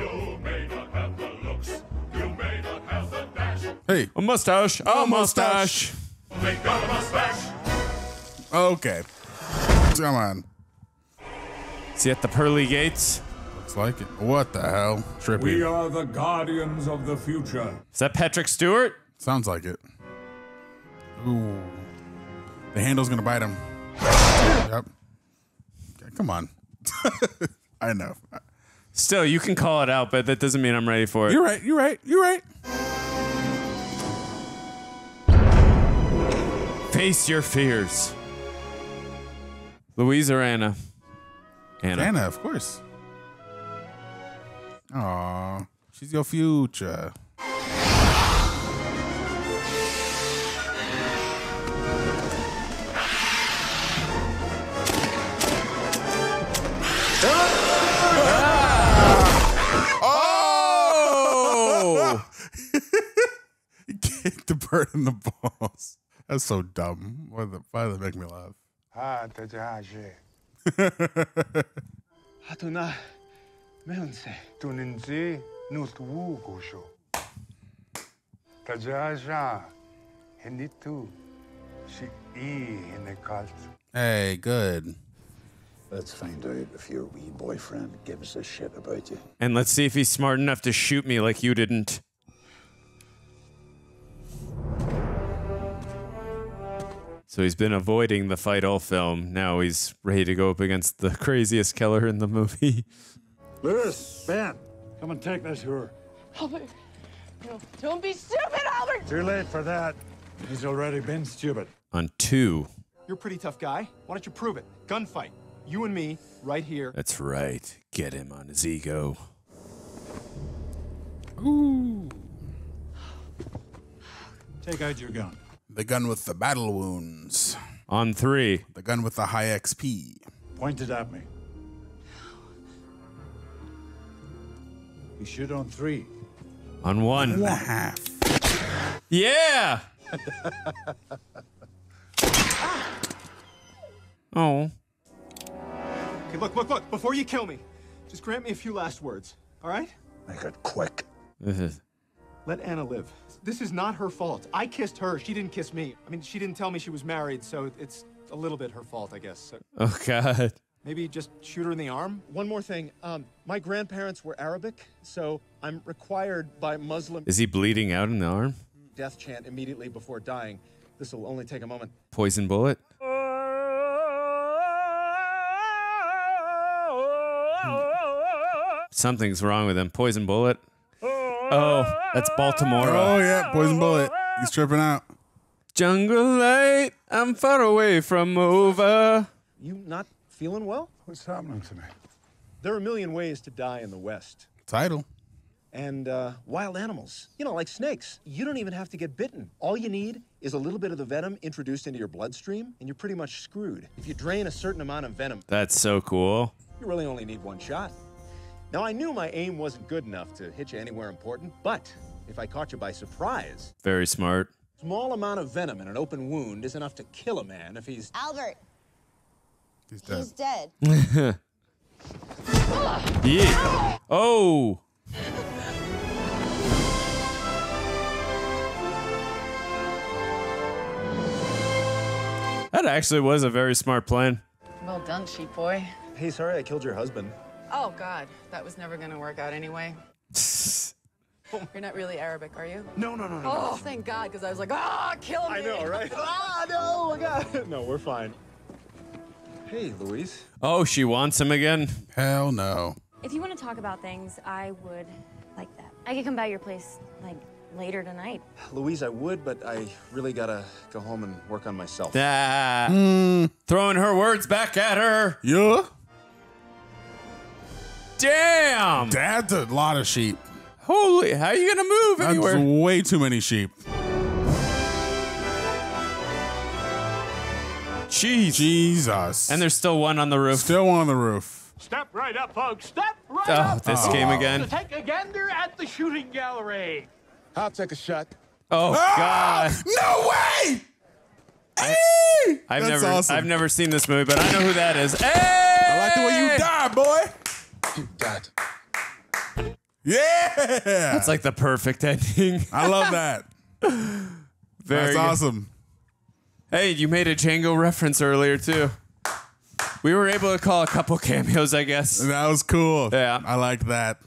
You may not have the looks, you may not have the dash. Hey. A mustache. A mustache. Make a mustache. Okay. Come on. See at the pearly gates? Looks like it. What the hell? Trippy. We are the guardians of the future. Is that Patrick Stewart? Sounds like it. Ooh. The handle's gonna bite him. Yep. Okay, come on. I know. Still, you can call it out, but that doesn't mean I'm ready for it. You're right. You're right. You're right. Face your fears. Louise or Anna? Anna. Anna, of course. Aw, she's your future. Oh! he kicked the bird in the balls. That's so dumb. Why the why they make me laugh? Mense, tu ninzi nut wugusho. Tajaja henitu. Hey, good. Let's find out if your wee boyfriend gives a shit about you. And let's see if he's smart enough to shoot me like you didn't. So he's been avoiding the fight all film. Now he's ready to go up against the craziest killer in the movie. Lewis, Ben, come and take this here. Albert, no, don't be stupid, Albert! Too late for that. He's already been stupid. On two. You're a pretty tough guy. Why don't you prove it? Gunfight. You and me, right here. That's right. Get him on his ego. Ooh. Take out your gun. The gun with the battle wounds. On three. The gun with the high XP. Point it at me. You shoot on three. On one. And a half. Yeah! Oh. Okay, look, look, look. Before you kill me, just grant me a few last words, all right? Make it quick. This is Let Anna live. This is not her fault. I kissed her. She didn't kiss me. I mean, she didn't tell me she was married, so it's a little bit her fault, I guess. So Oh god. Maybe just shoot her in the arm. One more thing. Um, my grandparents were Arabic, so I'm required by Muslim Is he bleeding out in the arm? death chant immediately before dying. This will only take a moment. Poison bullet? Something's wrong with him. Poison bullet. Oh, that's Baltimore. Oh yeah, poison bullet. He's tripping out. Jungle light, I'm far away from over. You not feeling well? What's happening to me? There are a million ways to die in the West. Title. And uh, wild animals, you know, like snakes. You don't even have to get bitten. All you need is a little bit of the venom introduced into your bloodstream, and you're pretty much screwed. If you drain a certain amount of venom, That's so cool. you really only need one shot. Now, I knew my aim wasn't good enough to hit you anywhere important, but if I caught you by surprise, Very smart. small amount of venom in an open wound is enough to kill a man if he's. Albert, He's dead. he's dead. yeah. Oh. That actually was a very smart plan. Well done, sheep boy. Hey, sorry I killed your husband. Oh, God, that was never gonna work out anyway. You're not really Arabic, are you? No, no, no, no. Oh, thank God, because I was like, ah, kill me. I know, right? ah, no, my God. No, we're fine. Hey, Louise. Oh, she wants him again? Hell no. If you want to talk about things, I would like that. I could come by your place, like, later tonight. Louise, I would, but I really gotta go home and work on myself. Ah, Hmm. throwing her words back at her. Yeah. Damn. That's a lot of sheep. Holy, how are you gonna move That's anywhere? way too many sheep. Jeez. Jesus. And there's still one on the roof. Still one on the roof. Step right up, folks. Step right Oh, up. this Who game again? To take a gander at the shooting gallery. I'll take a shot. Oh Ah! God. No way! Hey! I've That's never awesome. I've never seen this movie, but I know who that is. Hey! I like the way you die, boy. You died. Yeah. That's like the perfect ending. I love that. Very That's good. awesome. Hey, you made a Django reference earlier too. We were able to call a couple cameos, I guess. That was cool. Yeah. I like that.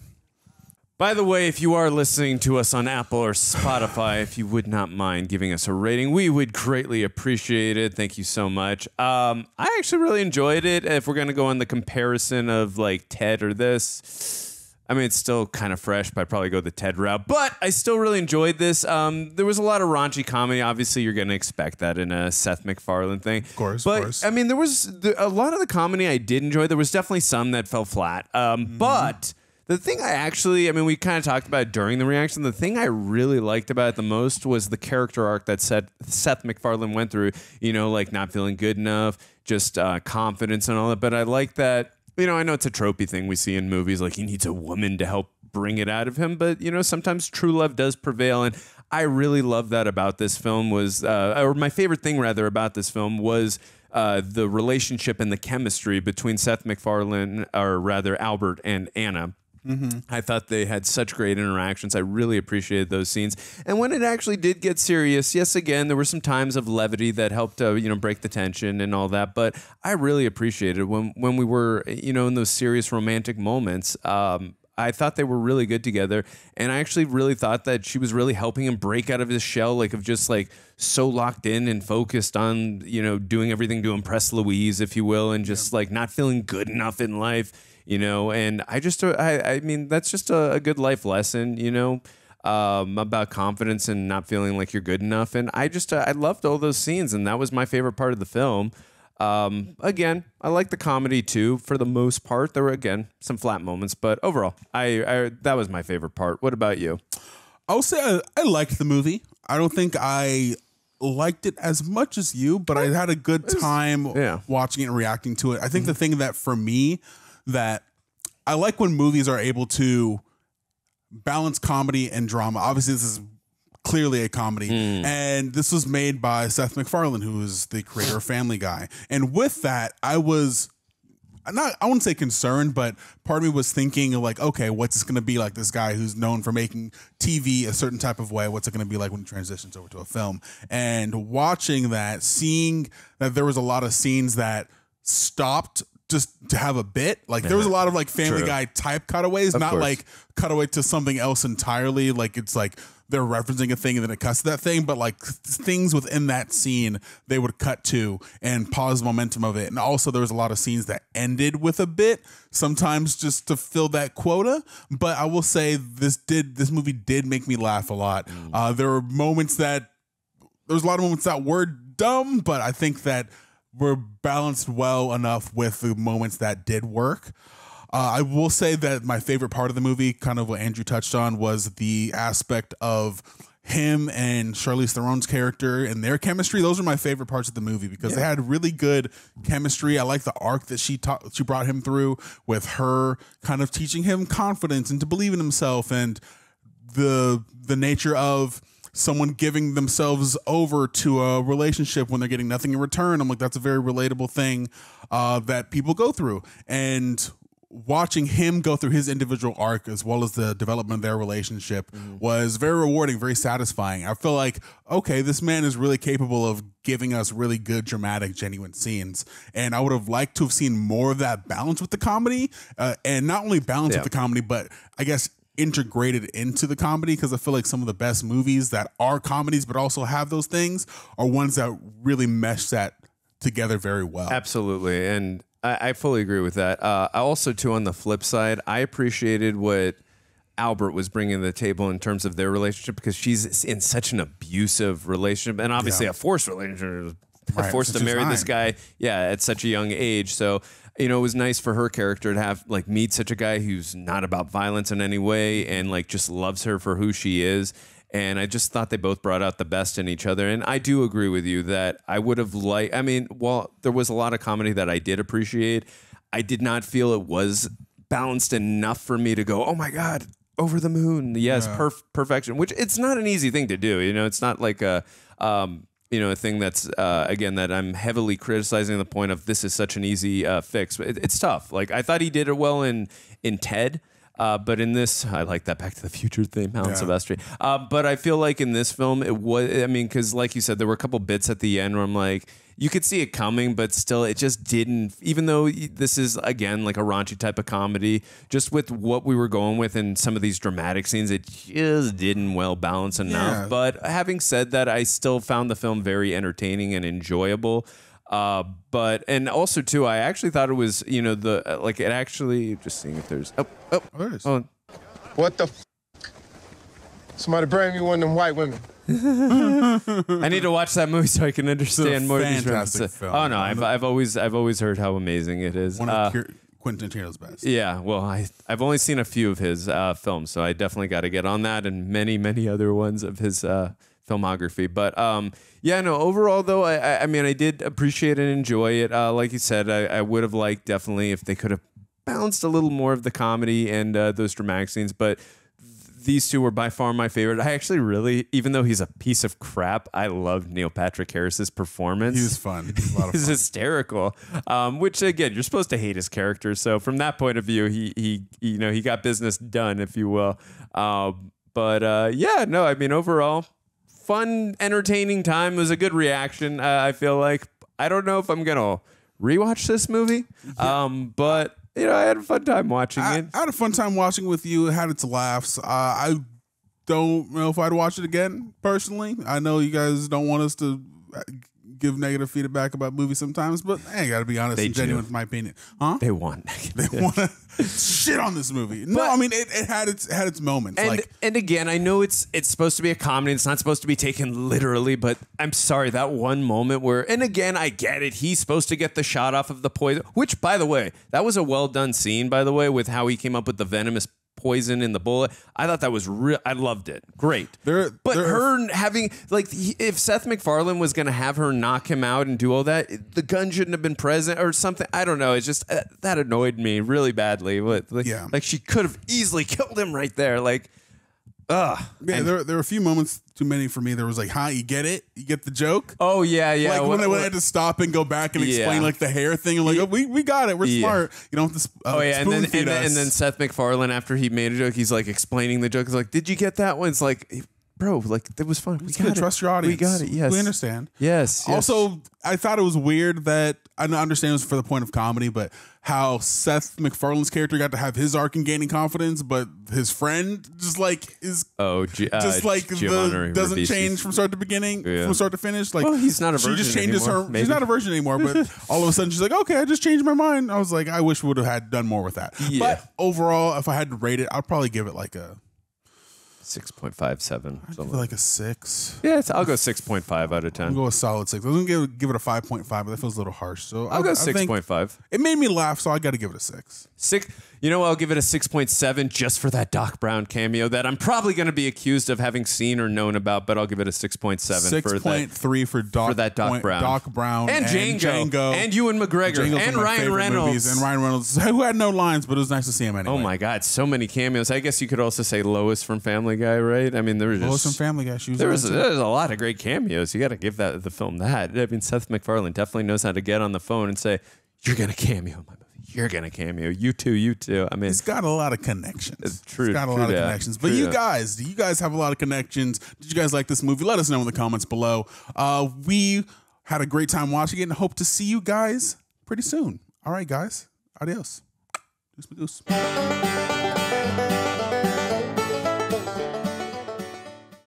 By the way, if you are listening to us on Apple or Spotify, if you would not mind giving us a rating, we would greatly appreciate it. Thank you so much. Um, I actually really enjoyed it. If we're going to go on the comparison of like Ted or this, I mean, it's still kind of fresh, but I'd probably go the Ted route. But I still really enjoyed this. Um, there was a lot of raunchy comedy. Obviously, you're going to expect that in a Seth MacFarlane thing. Of course, but, of course. I mean, there was the, a lot of the comedy I did enjoy. There was definitely some that fell flat. Um, Mm-hmm. But the thing I actually, I mean, we kind of talked about during the reaction. The thing I really liked about it the most was the character arc that Seth, Seth MacFarlane went through. You know, like not feeling good enough, just uh, confidence and all that. But I like that. You know, I know it's a tropey thing we see in movies. Like he needs a woman to help bring it out of him. But you know, sometimes true love does prevail, and I really love that about this film. Was uh, or my favorite thing rather about this film was. Uh, the relationship and the chemistry between Seth MacFarlane, or rather Albert and Anna, Mhm. I thought they had such great interactions. I really appreciated those scenes. And when it actually did get serious, yes, again, there were some times of levity that helped, uh, you know, break the tension and all that. But I really appreciated when when we were, you know, in those serious romantic moments. Um, I thought they were really good together, and I actually really thought that she was really helping him break out of his shell, like of just like so locked in and focused on, you know, doing everything to impress Louise, if you will, and just like not feeling good enough in life you know and i just uh, i, I mean that's just a, a good life lesson you know um, about confidence and not feeling like you're good enough and i just uh, i loved all those scenes and that was my favorite part of the film um, again i like the comedy too for the most part there were again some flat moments but overall i, I that was my favorite part what about you I would say I, I liked the movie. I don't think I liked it as much as you, but I had a good time yeah. watching it and reacting to it. I think the thing that for me that I like when movies are able to balance comedy and drama. Obviously, this is clearly a comedy, hmm. and this was made by Seth MacFarlane, who is the creator of Family Guy. And with that, I was not I wouldn't say concerned, but part of me was thinking like, okay, what's this gonna be like this guy who's known for making TV a certain type of way? What's it gonna be like when he transitions over to a film? And watching that, seeing that there was a lot of scenes that stopped just to have a bit. Like there was a lot of like Family True. Guy type cutaways, Of not course. like cutaway to something else entirely. Like it's like they're referencing a thing and then it cuts to that thing, but like th- things within that scene they would cut to and pause the momentum of it. And also there was a lot of scenes that ended with a bit, sometimes just to fill that quota. But I will say this did this movie did make me laugh a lot. Uh, there were moments that there was a lot of moments that were dumb, but I think that were balanced well enough with the moments that did work. Uh, I will say that my favorite part of the movie, kind of what Andrew touched on, was the aspect of him and Charlize Theron's character and their chemistry. Those are my favorite parts of the movie because they had really good chemistry. I like the arc that she taught, she brought him through with her kind of teaching him confidence and to believe in himself and the the nature of someone giving themselves over to a relationship when they're getting nothing in return. I'm like, that's a very relatable thing uh, that people go through. And watching him go through his individual arc as well as the development of their relationship was very rewarding, very satisfying. I feel like, okay, this man is really capable of giving us really good, dramatic, genuine scenes. And I would have liked to have seen more of that balance with the comedy. Uh, and not only balance Yeah. with the comedy, but I guess integrated into the comedy because I feel like some of the best movies that are comedies but also have those things are ones that really mesh that together very well. Absolutely. And I, I fully agree with that. Uh, I also, too, on the flip side, I appreciated what Albert was bringing to the table in terms of their relationship because she's in such an abusive relationship and obviously Yeah. a forced relationship, Right, forced to marry this guy, yeah, at such a young age. So, you know, it was nice for her character to have like meet such a guy who's not about violence in any way and like just loves her for who she is. And I just thought they both brought out the best in each other. And I do agree with you that I would have liked, I mean, while there was a lot of comedy that I did appreciate, I did not feel it was balanced enough for me to go, oh my God, over the moon. Yes, Yeah. perf- perfection, which it's not an easy thing to do. You know, it's not like a, um, you know, a thing that's, uh, again, that I'm heavily criticizing the point of this is such an easy uh, fix. But it, it's tough. Like, I thought he did it well in, in Ted. Uh, but in this, I like that Back to the Future theme, Alan Yeah. Silvestri. Uh, but I feel like in this film, it was. I mean, because like you said, there were a couple bits at the end where I'm like, you could see it coming, but still, it just didn't. Even though this is again like a raunchy type of comedy, just with what we were going with in some of these dramatic scenes, it just didn't well balance enough. Yeah. But having said that, I still found the film very entertaining and enjoyable. Uh, but and also too, I actually thought it was you know the uh, like it actually just seeing if there's oh oh there it is. oh What the f? Somebody bring me one of them white women. I need to watch that movie so I can understand more of these fantastic references. film. Oh no, I've, I've always I've always heard how amazing it is. One Uh, of Kier- Quentin Tarantino's best. yeah, well, I I've only seen a few of his uh, films, so I definitely got to get on that and many many other ones of his uh, filmography. But um, yeah, no. Overall, though, I I- I mean, I did appreciate and enjoy it. Uh, like you said, I, I would have liked definitely if they could have balanced a little more of the comedy and uh, those dramatic scenes, but. These two were by far my favorite. I actually really, even though he's a piece of crap, I loved Neil Patrick Harris's performance. He was fun. He was a lot of He's fun. hysterical. Um, which again, you're supposed to hate his character. So from that point of view, he he you know he got business done, if you will. Um, but uh, yeah, no, I mean overall, fun, entertaining time. It was a good reaction. Uh, I feel like I don't know if I'm gonna rewatch this movie, um, but you know I had a fun time watching I, it. I had a fun time watching with you. It had its laughs. Uh, I don't know if I'd watch it again personally. I know you guys don't want us to uh, give negative feedback about movies sometimes, but I got to be honest They and genuine do. with my opinion. Huh? They want They want to shit on this movie. No, I mean it, it had its had its moments. And like and again, I know it's it's supposed to be a comedy. It's not supposed to be taken literally, but I'm sorry that one moment where and again, I get it. He's supposed to get the shot off of the poison, which by the way, that was a well done scene by the way with how he came up with the venomous poison in the bullet. I thought that was real. I loved it. Great. There, but there- her having like if Seth MacFarlane was going to have her knock him out and do all that, the gun shouldn't have been present or something. I don't know. It's just uh, that annoyed me really badly. But like, Yeah. like she could have easily killed him right there. Like, ugh. yeah, there there were a few moments too many for me. There was like, huh, you get it? You get the joke? Oh yeah, yeah. Like when, What- I, when I had to stop and go back and explain Yeah. like the hair thing. I'm like, oh, we, we got it. We're Yeah. smart. You don't have to uh, Oh yeah, and then and, then and then Seth MacFarlane after he made a joke, he's like explaining the joke. He's like, "Did you get that one?" It's like, bro, like that was fun. We It's got good. it. Trust your audience. We got it. Yes, We understand. Yes. yes. Also, I thought it was weird that I understand it was for the point of comedy, but how Seth MacFarlane's character got to have his arc in gaining confidence, but his friend just like is oh, G- uh, just like the doesn't Ribisi. change from start to beginning, Yeah. from start to finish. Like Well, he's not a She just changes anymore, her. maybe. She's not a virgin anymore, but all of a sudden she's like, okay, I just changed my mind. I was like, I wish we would have had done more with that. Yeah. But overall, if I had to rate it, I'd probably give it like a six point five seven. I'd give it like a six. Yeah, it's, I'll go six point five out of ten. I'll go a solid six. I was gonna give, give it a five point five, but that feels a little harsh. So I'll I- go I six point five. It made me laugh, so I got to give it a six. Six. You know, I'll give it a six point seven just for that Doc Brown cameo that I'm probably going to be accused of having seen or known about, but I'll give it a six point seven Six for that. three for Doc for that Doc point- Brown. Doc Brown And Django. Django And Ewan McGregor. Django's And Ryan Reynolds. movies. and Ryan Reynolds, who had no lines, but it was nice to see him anyway. Oh my God, so many cameos. I guess you could also say Lois from Family Guy, right? I mean, there was Lois just from Family Guy. She was there was there was a lot of great cameos. You got to give that the film that. I mean, Seth MacFarlane definitely knows how to get on the phone and say, "You're gonna cameo in my movie. You're gonna cameo. You too. You too." I mean, He's got a lot of connections. It's true. He's got a lot of that. connections. But True you that. guys, do you guys have a lot of connections? Did you guys like this movie? Let us know in the comments below. Uh, we had a great time watching it and hope to see you guys pretty soon. All right, guys. Adios. Deuce, deuce.